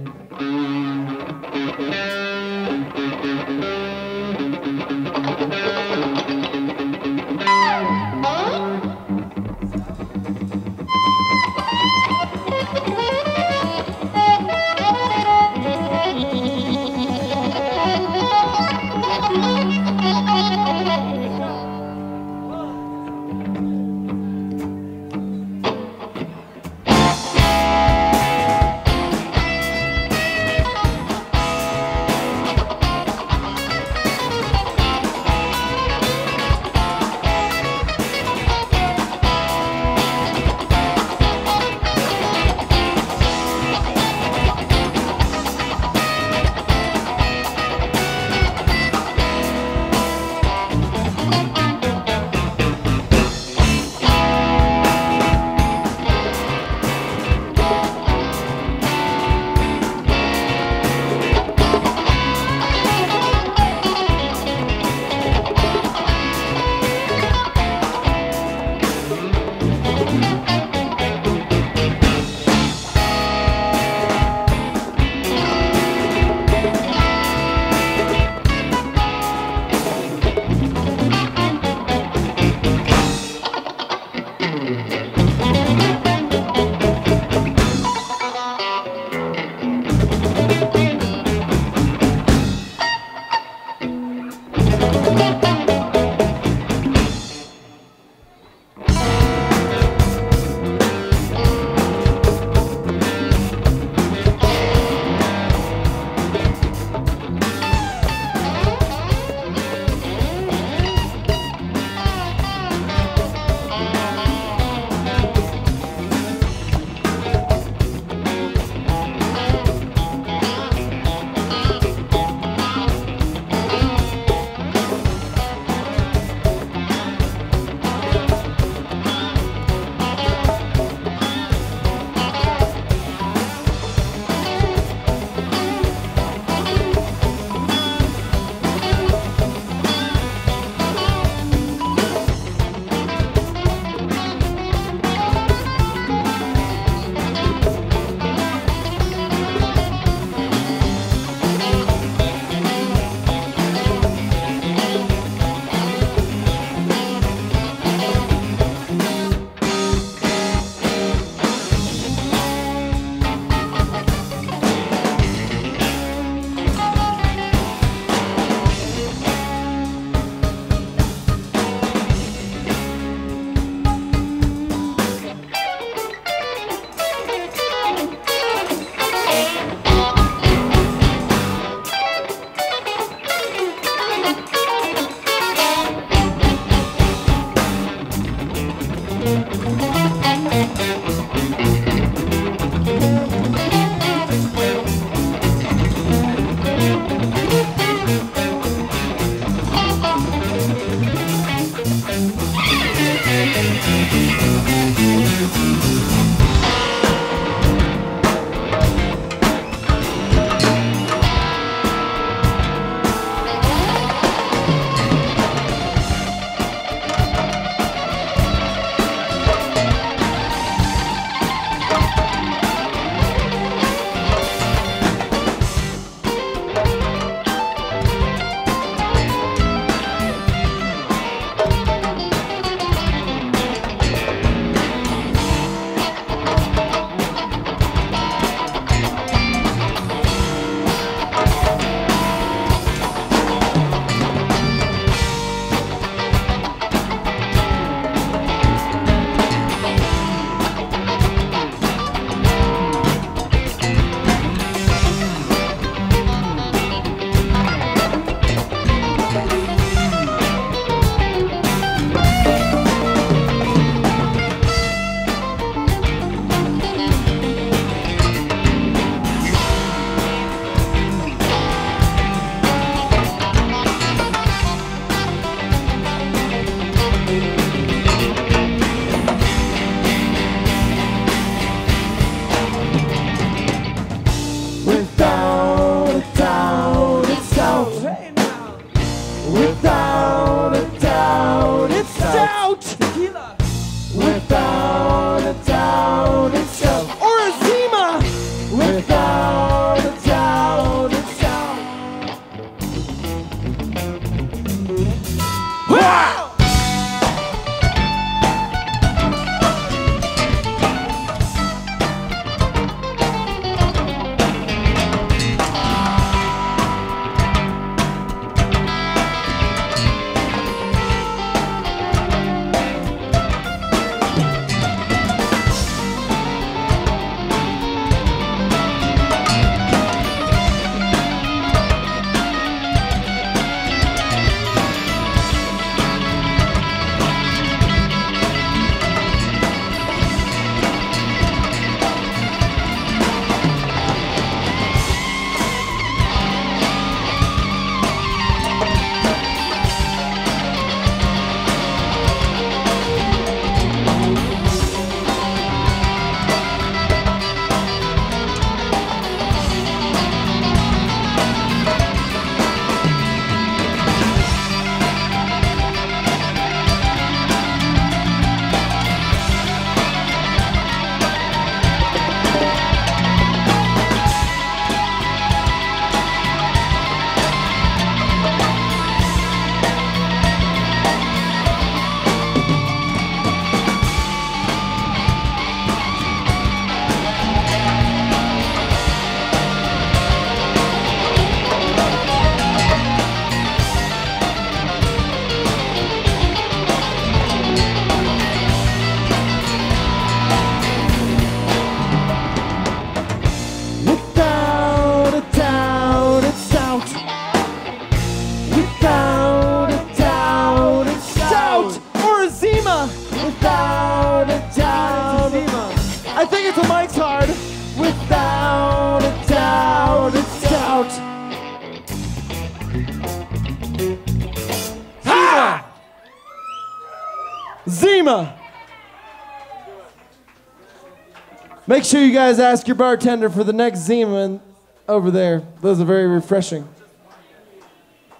Sure you guys ask your bartender for the next Zima in- over there. Those are very refreshing.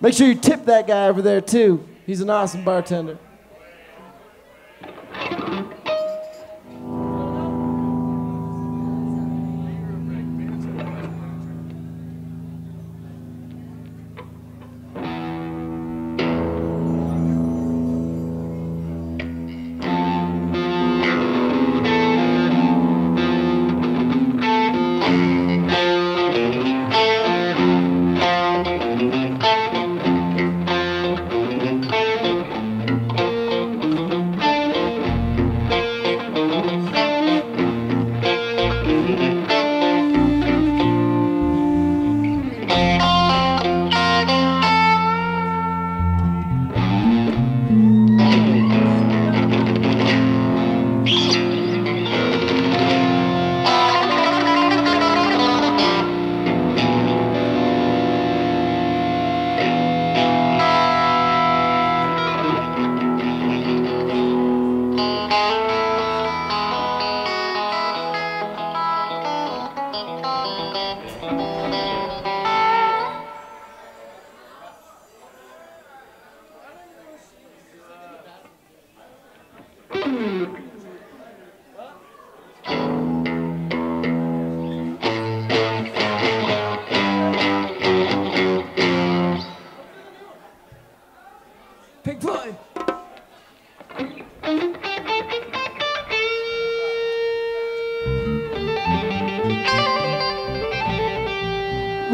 Make sure you tip that guy over there too. He's an awesome bartender.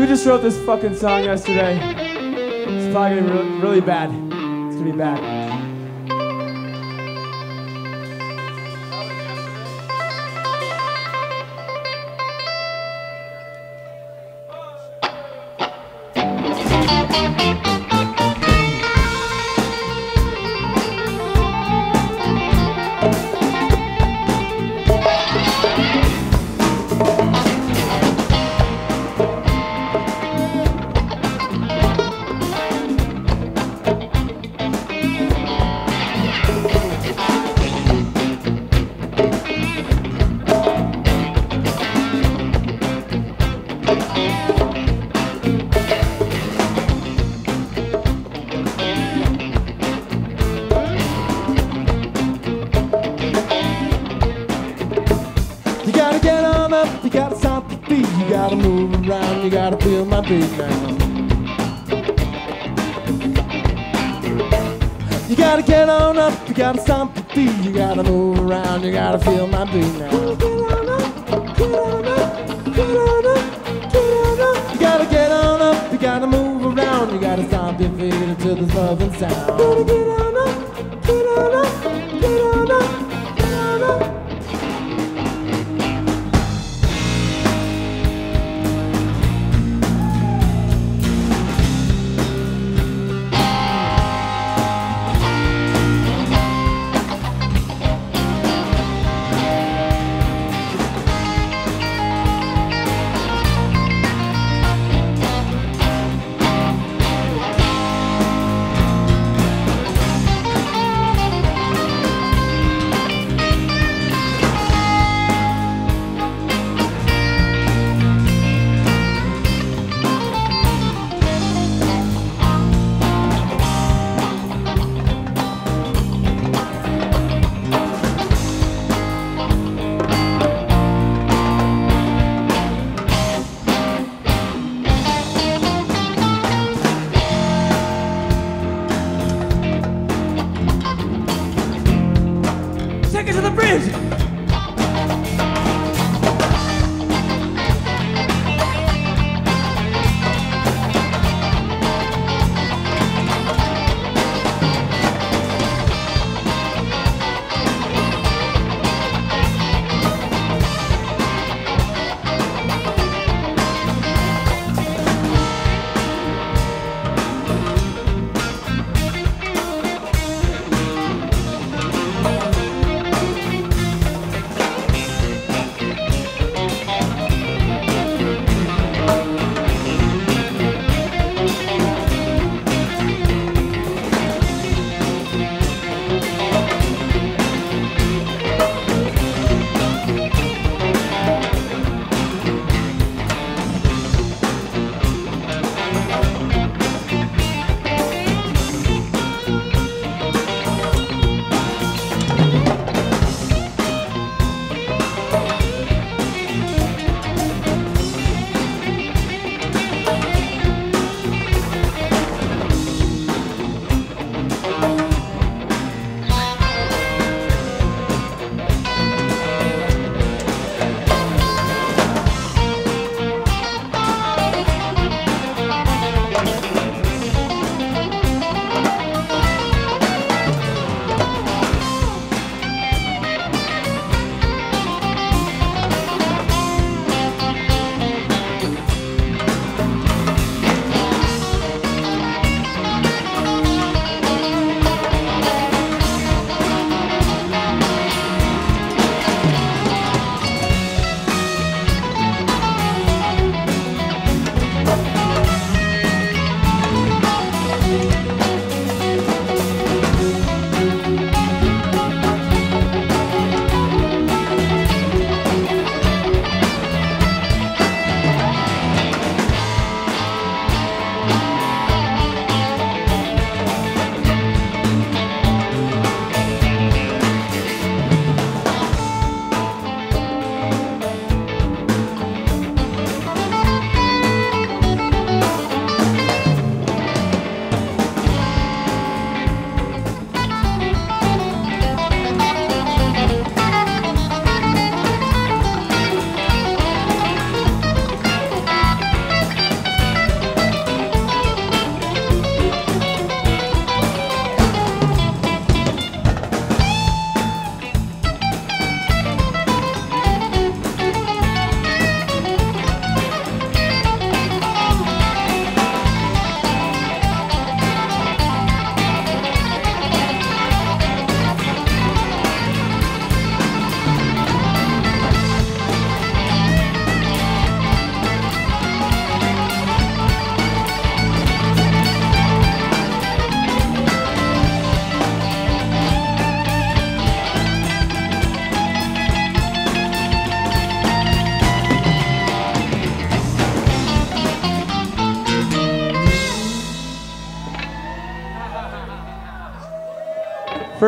We just wrote this fucking song yesterday. It's probably gonna be really, really bad. It's gonna be bad. Beat now. You gotta get on up, you gotta stomp your feet, you gotta move around, you gotta feel my beat now. Get on up, get on up, get on up, get on up. You gotta get on up, you gotta move around, you gotta stomp your feet into this loving sound.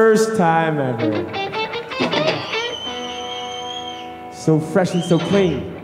First time ever. So fresh and so clean.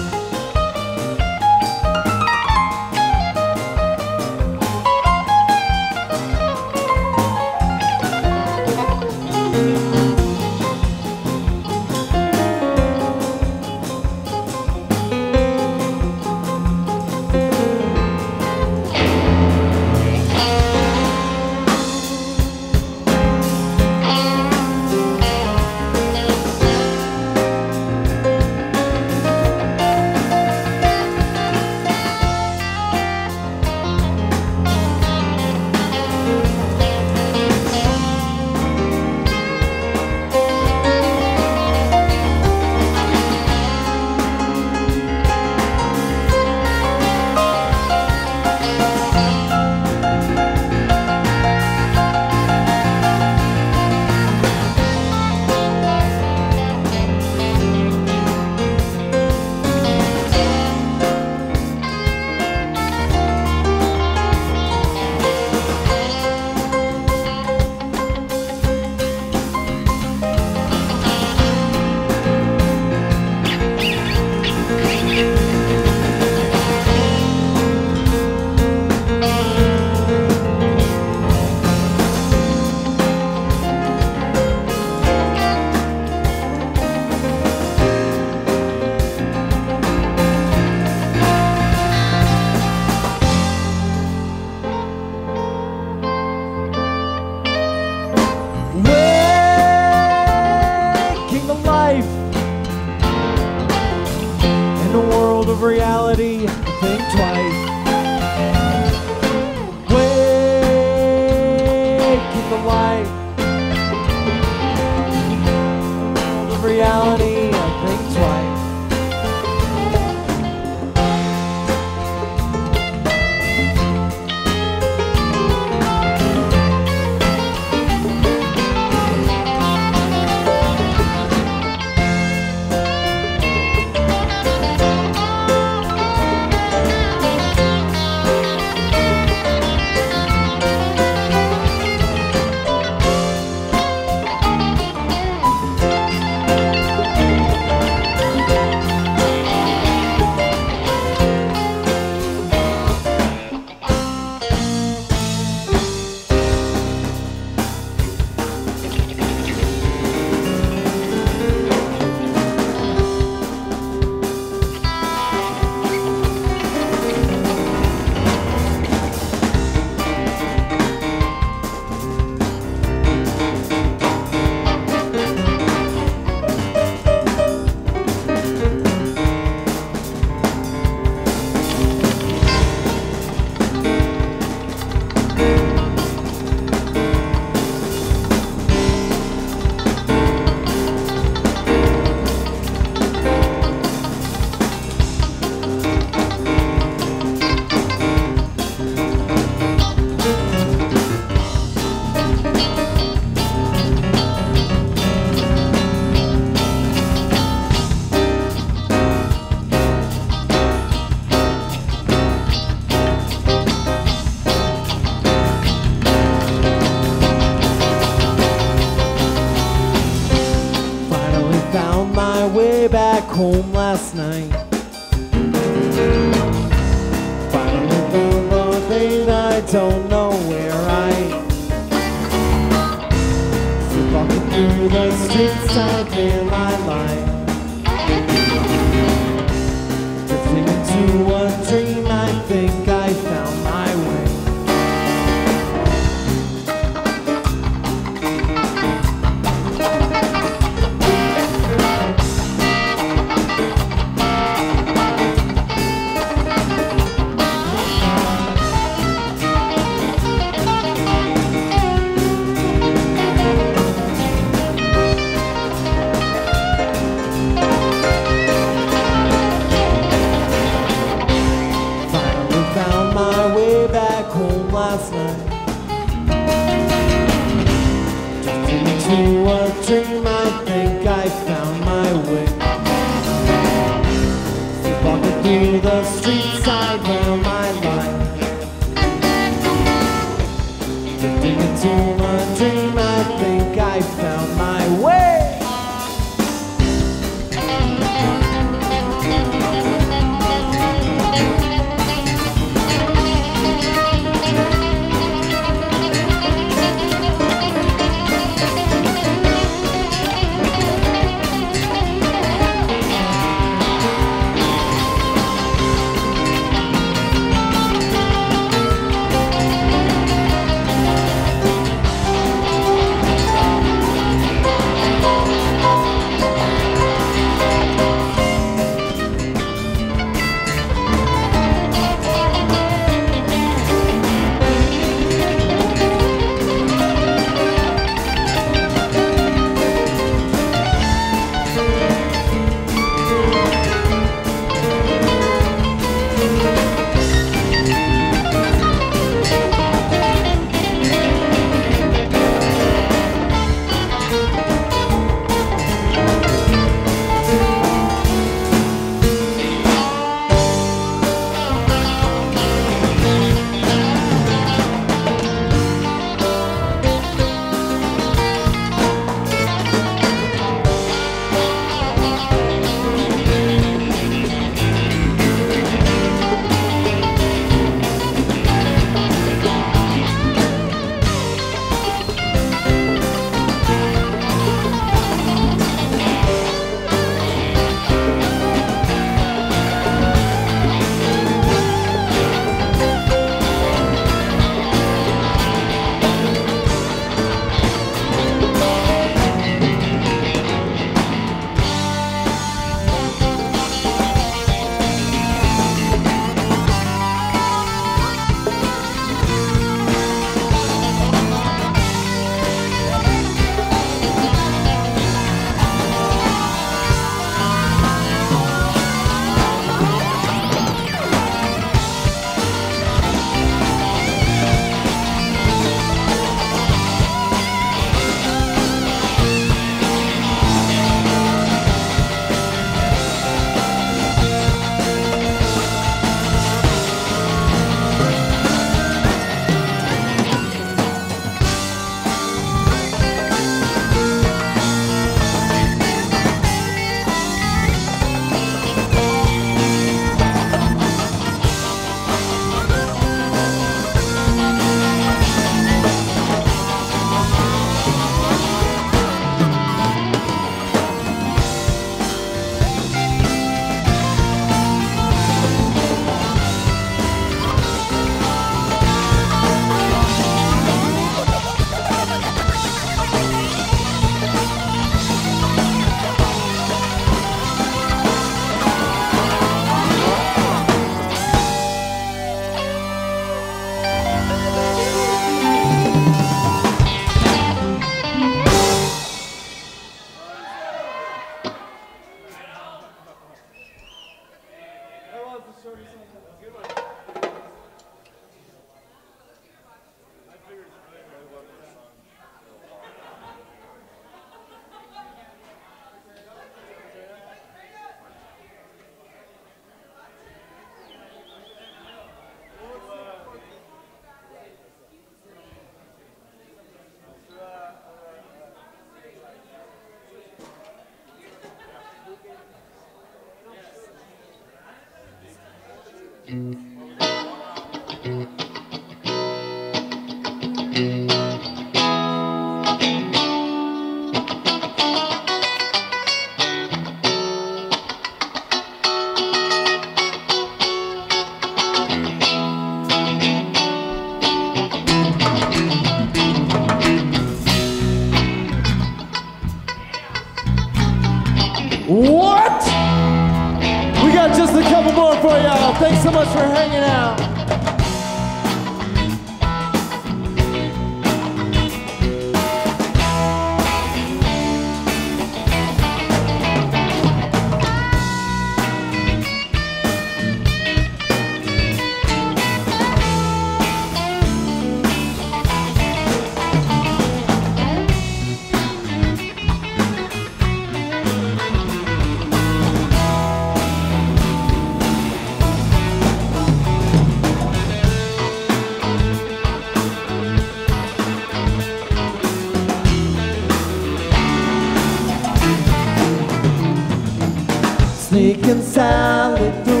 Through the alley.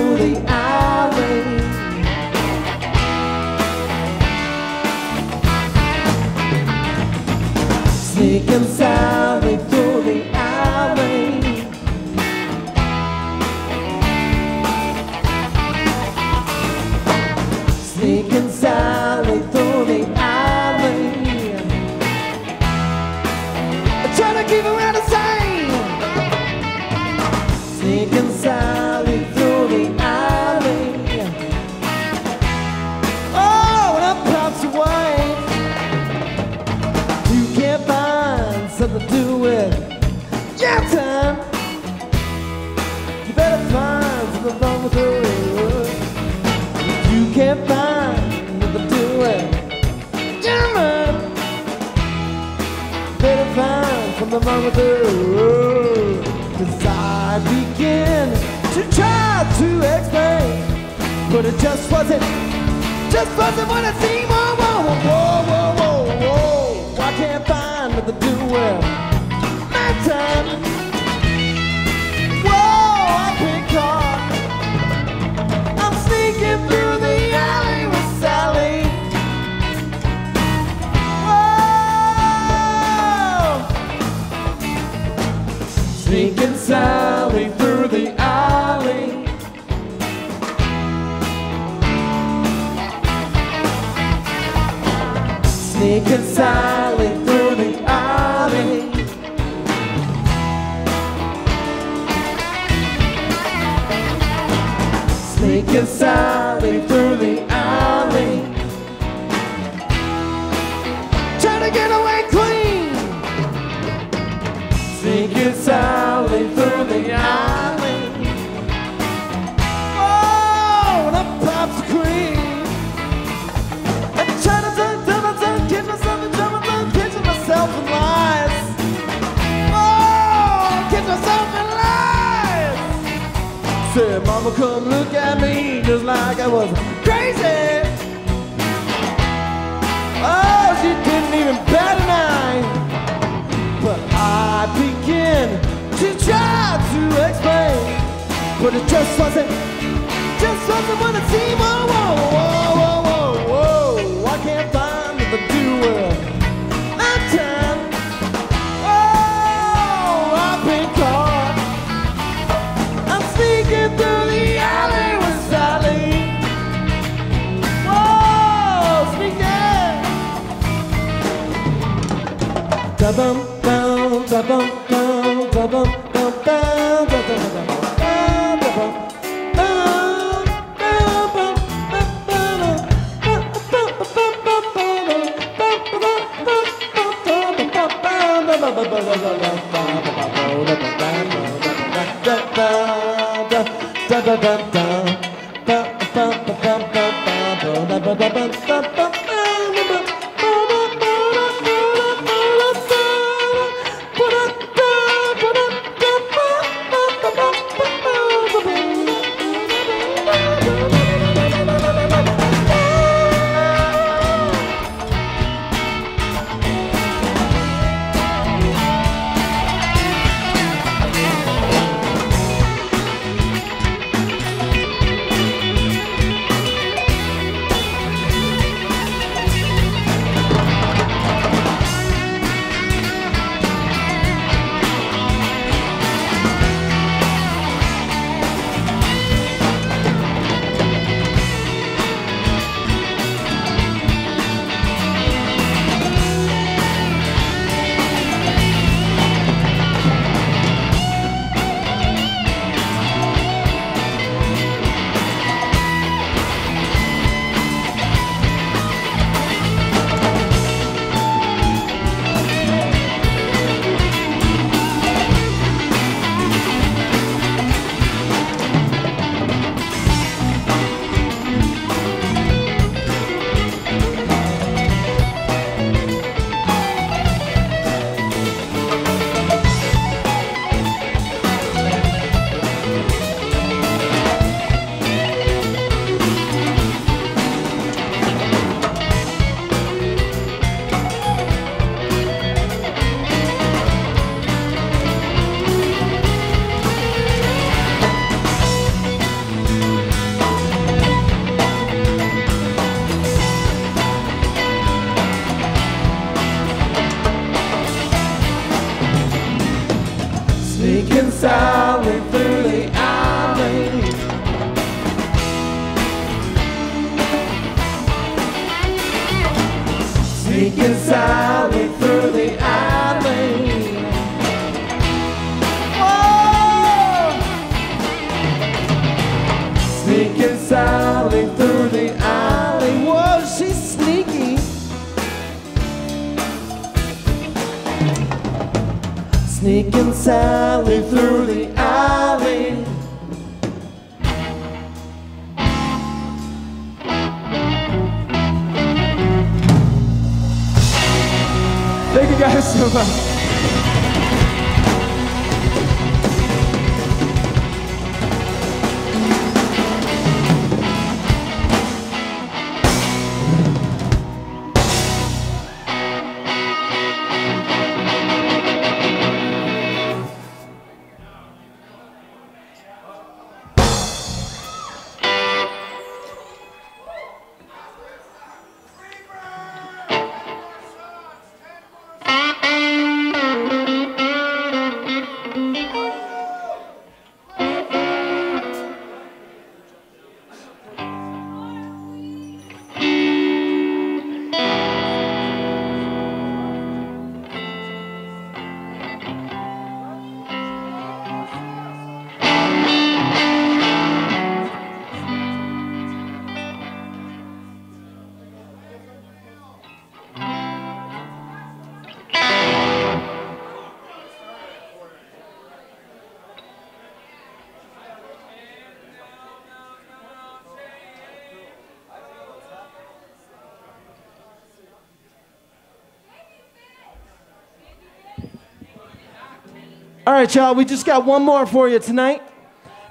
Right, y'all, we just got one more for you tonight.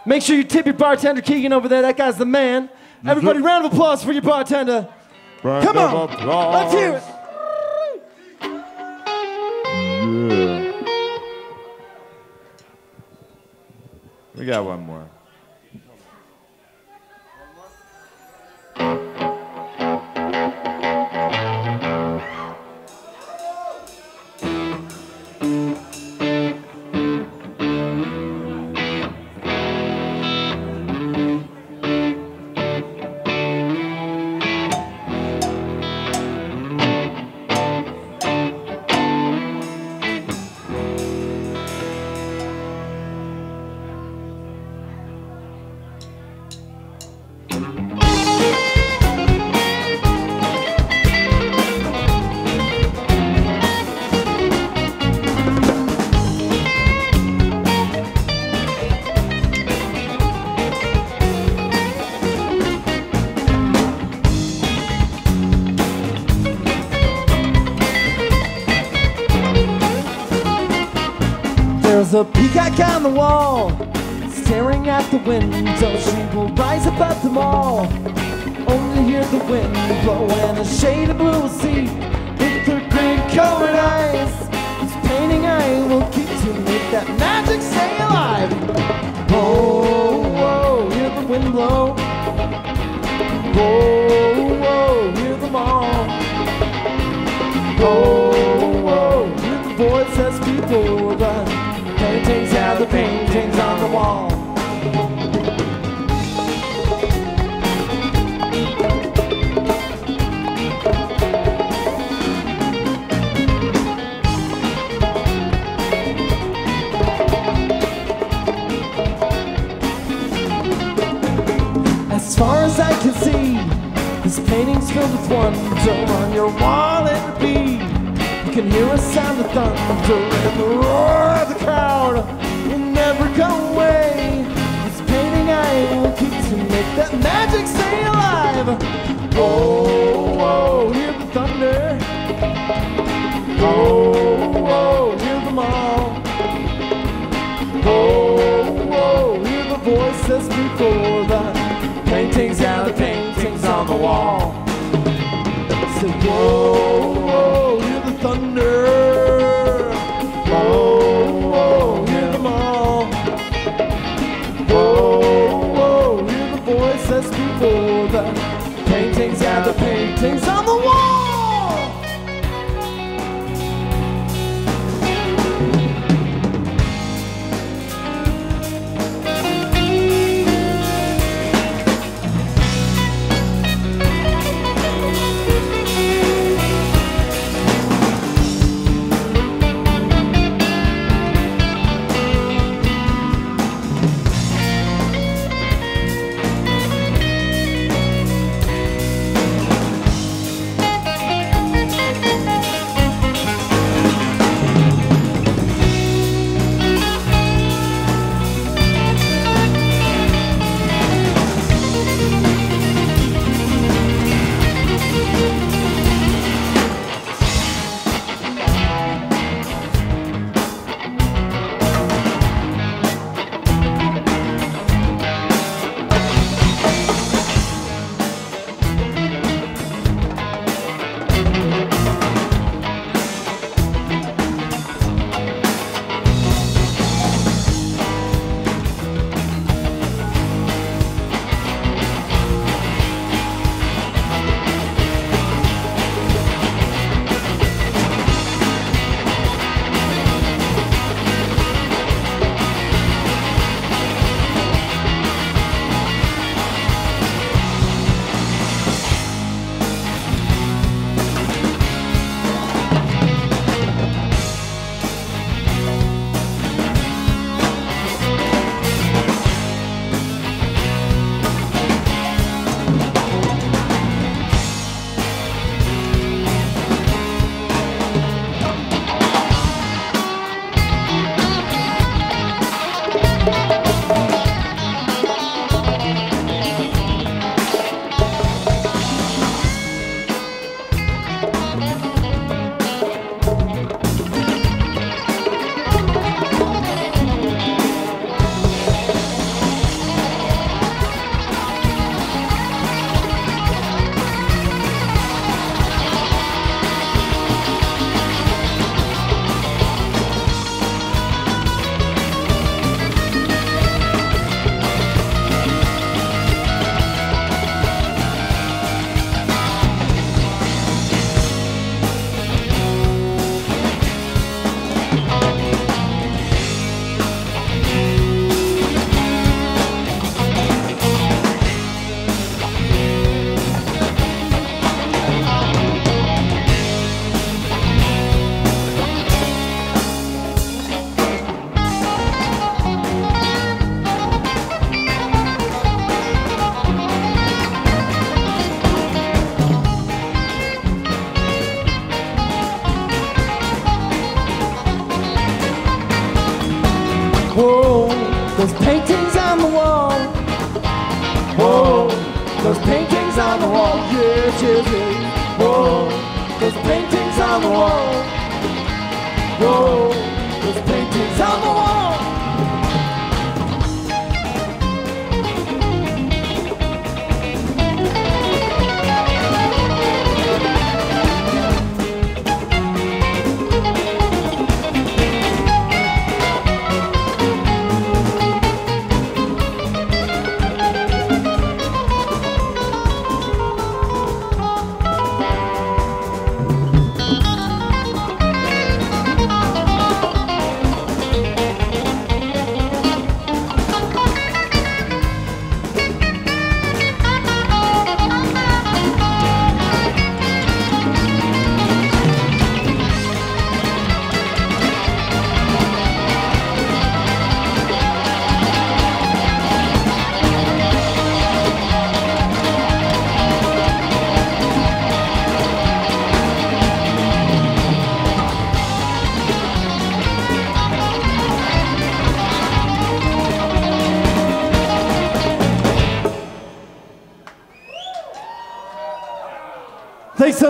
Make sure you tip your bartender Keegan over there. That guy's the man. Mm-hmm. Everybody, round of applause for your bartender. Round Come on, applause. let's hear it. Yeah. We got one more. On the wall, staring at the window. She will rise above them all, only hear the wind blow and a shade of blue sea with her green colored eyes. This painting I will keep to make that magic stay alive. Whoa, whoa, hear the wind blow. Whoa, whoa, hear them all. Whoa, painting's filled with wonder. On your wall it be. You can hear a sound of thunder and the roar of the crowd will never go away. This painting I will keep to make that magic stay alive. Oh, oh, hear the thunder. Oh, oh, hear them all. Oh, oh, hear the voices before the paintings and the on the wall. Say, whoa, whoa, hear the thunder. Whoa, whoa, them all. Whoa, whoa, the voices before the paintings and the paintings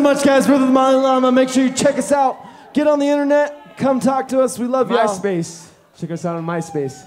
much, guys, for the Malai Llama. Make sure you check us out. Get on the internet. Come talk to us. We love y'all. MySpace. Check us out on MySpace.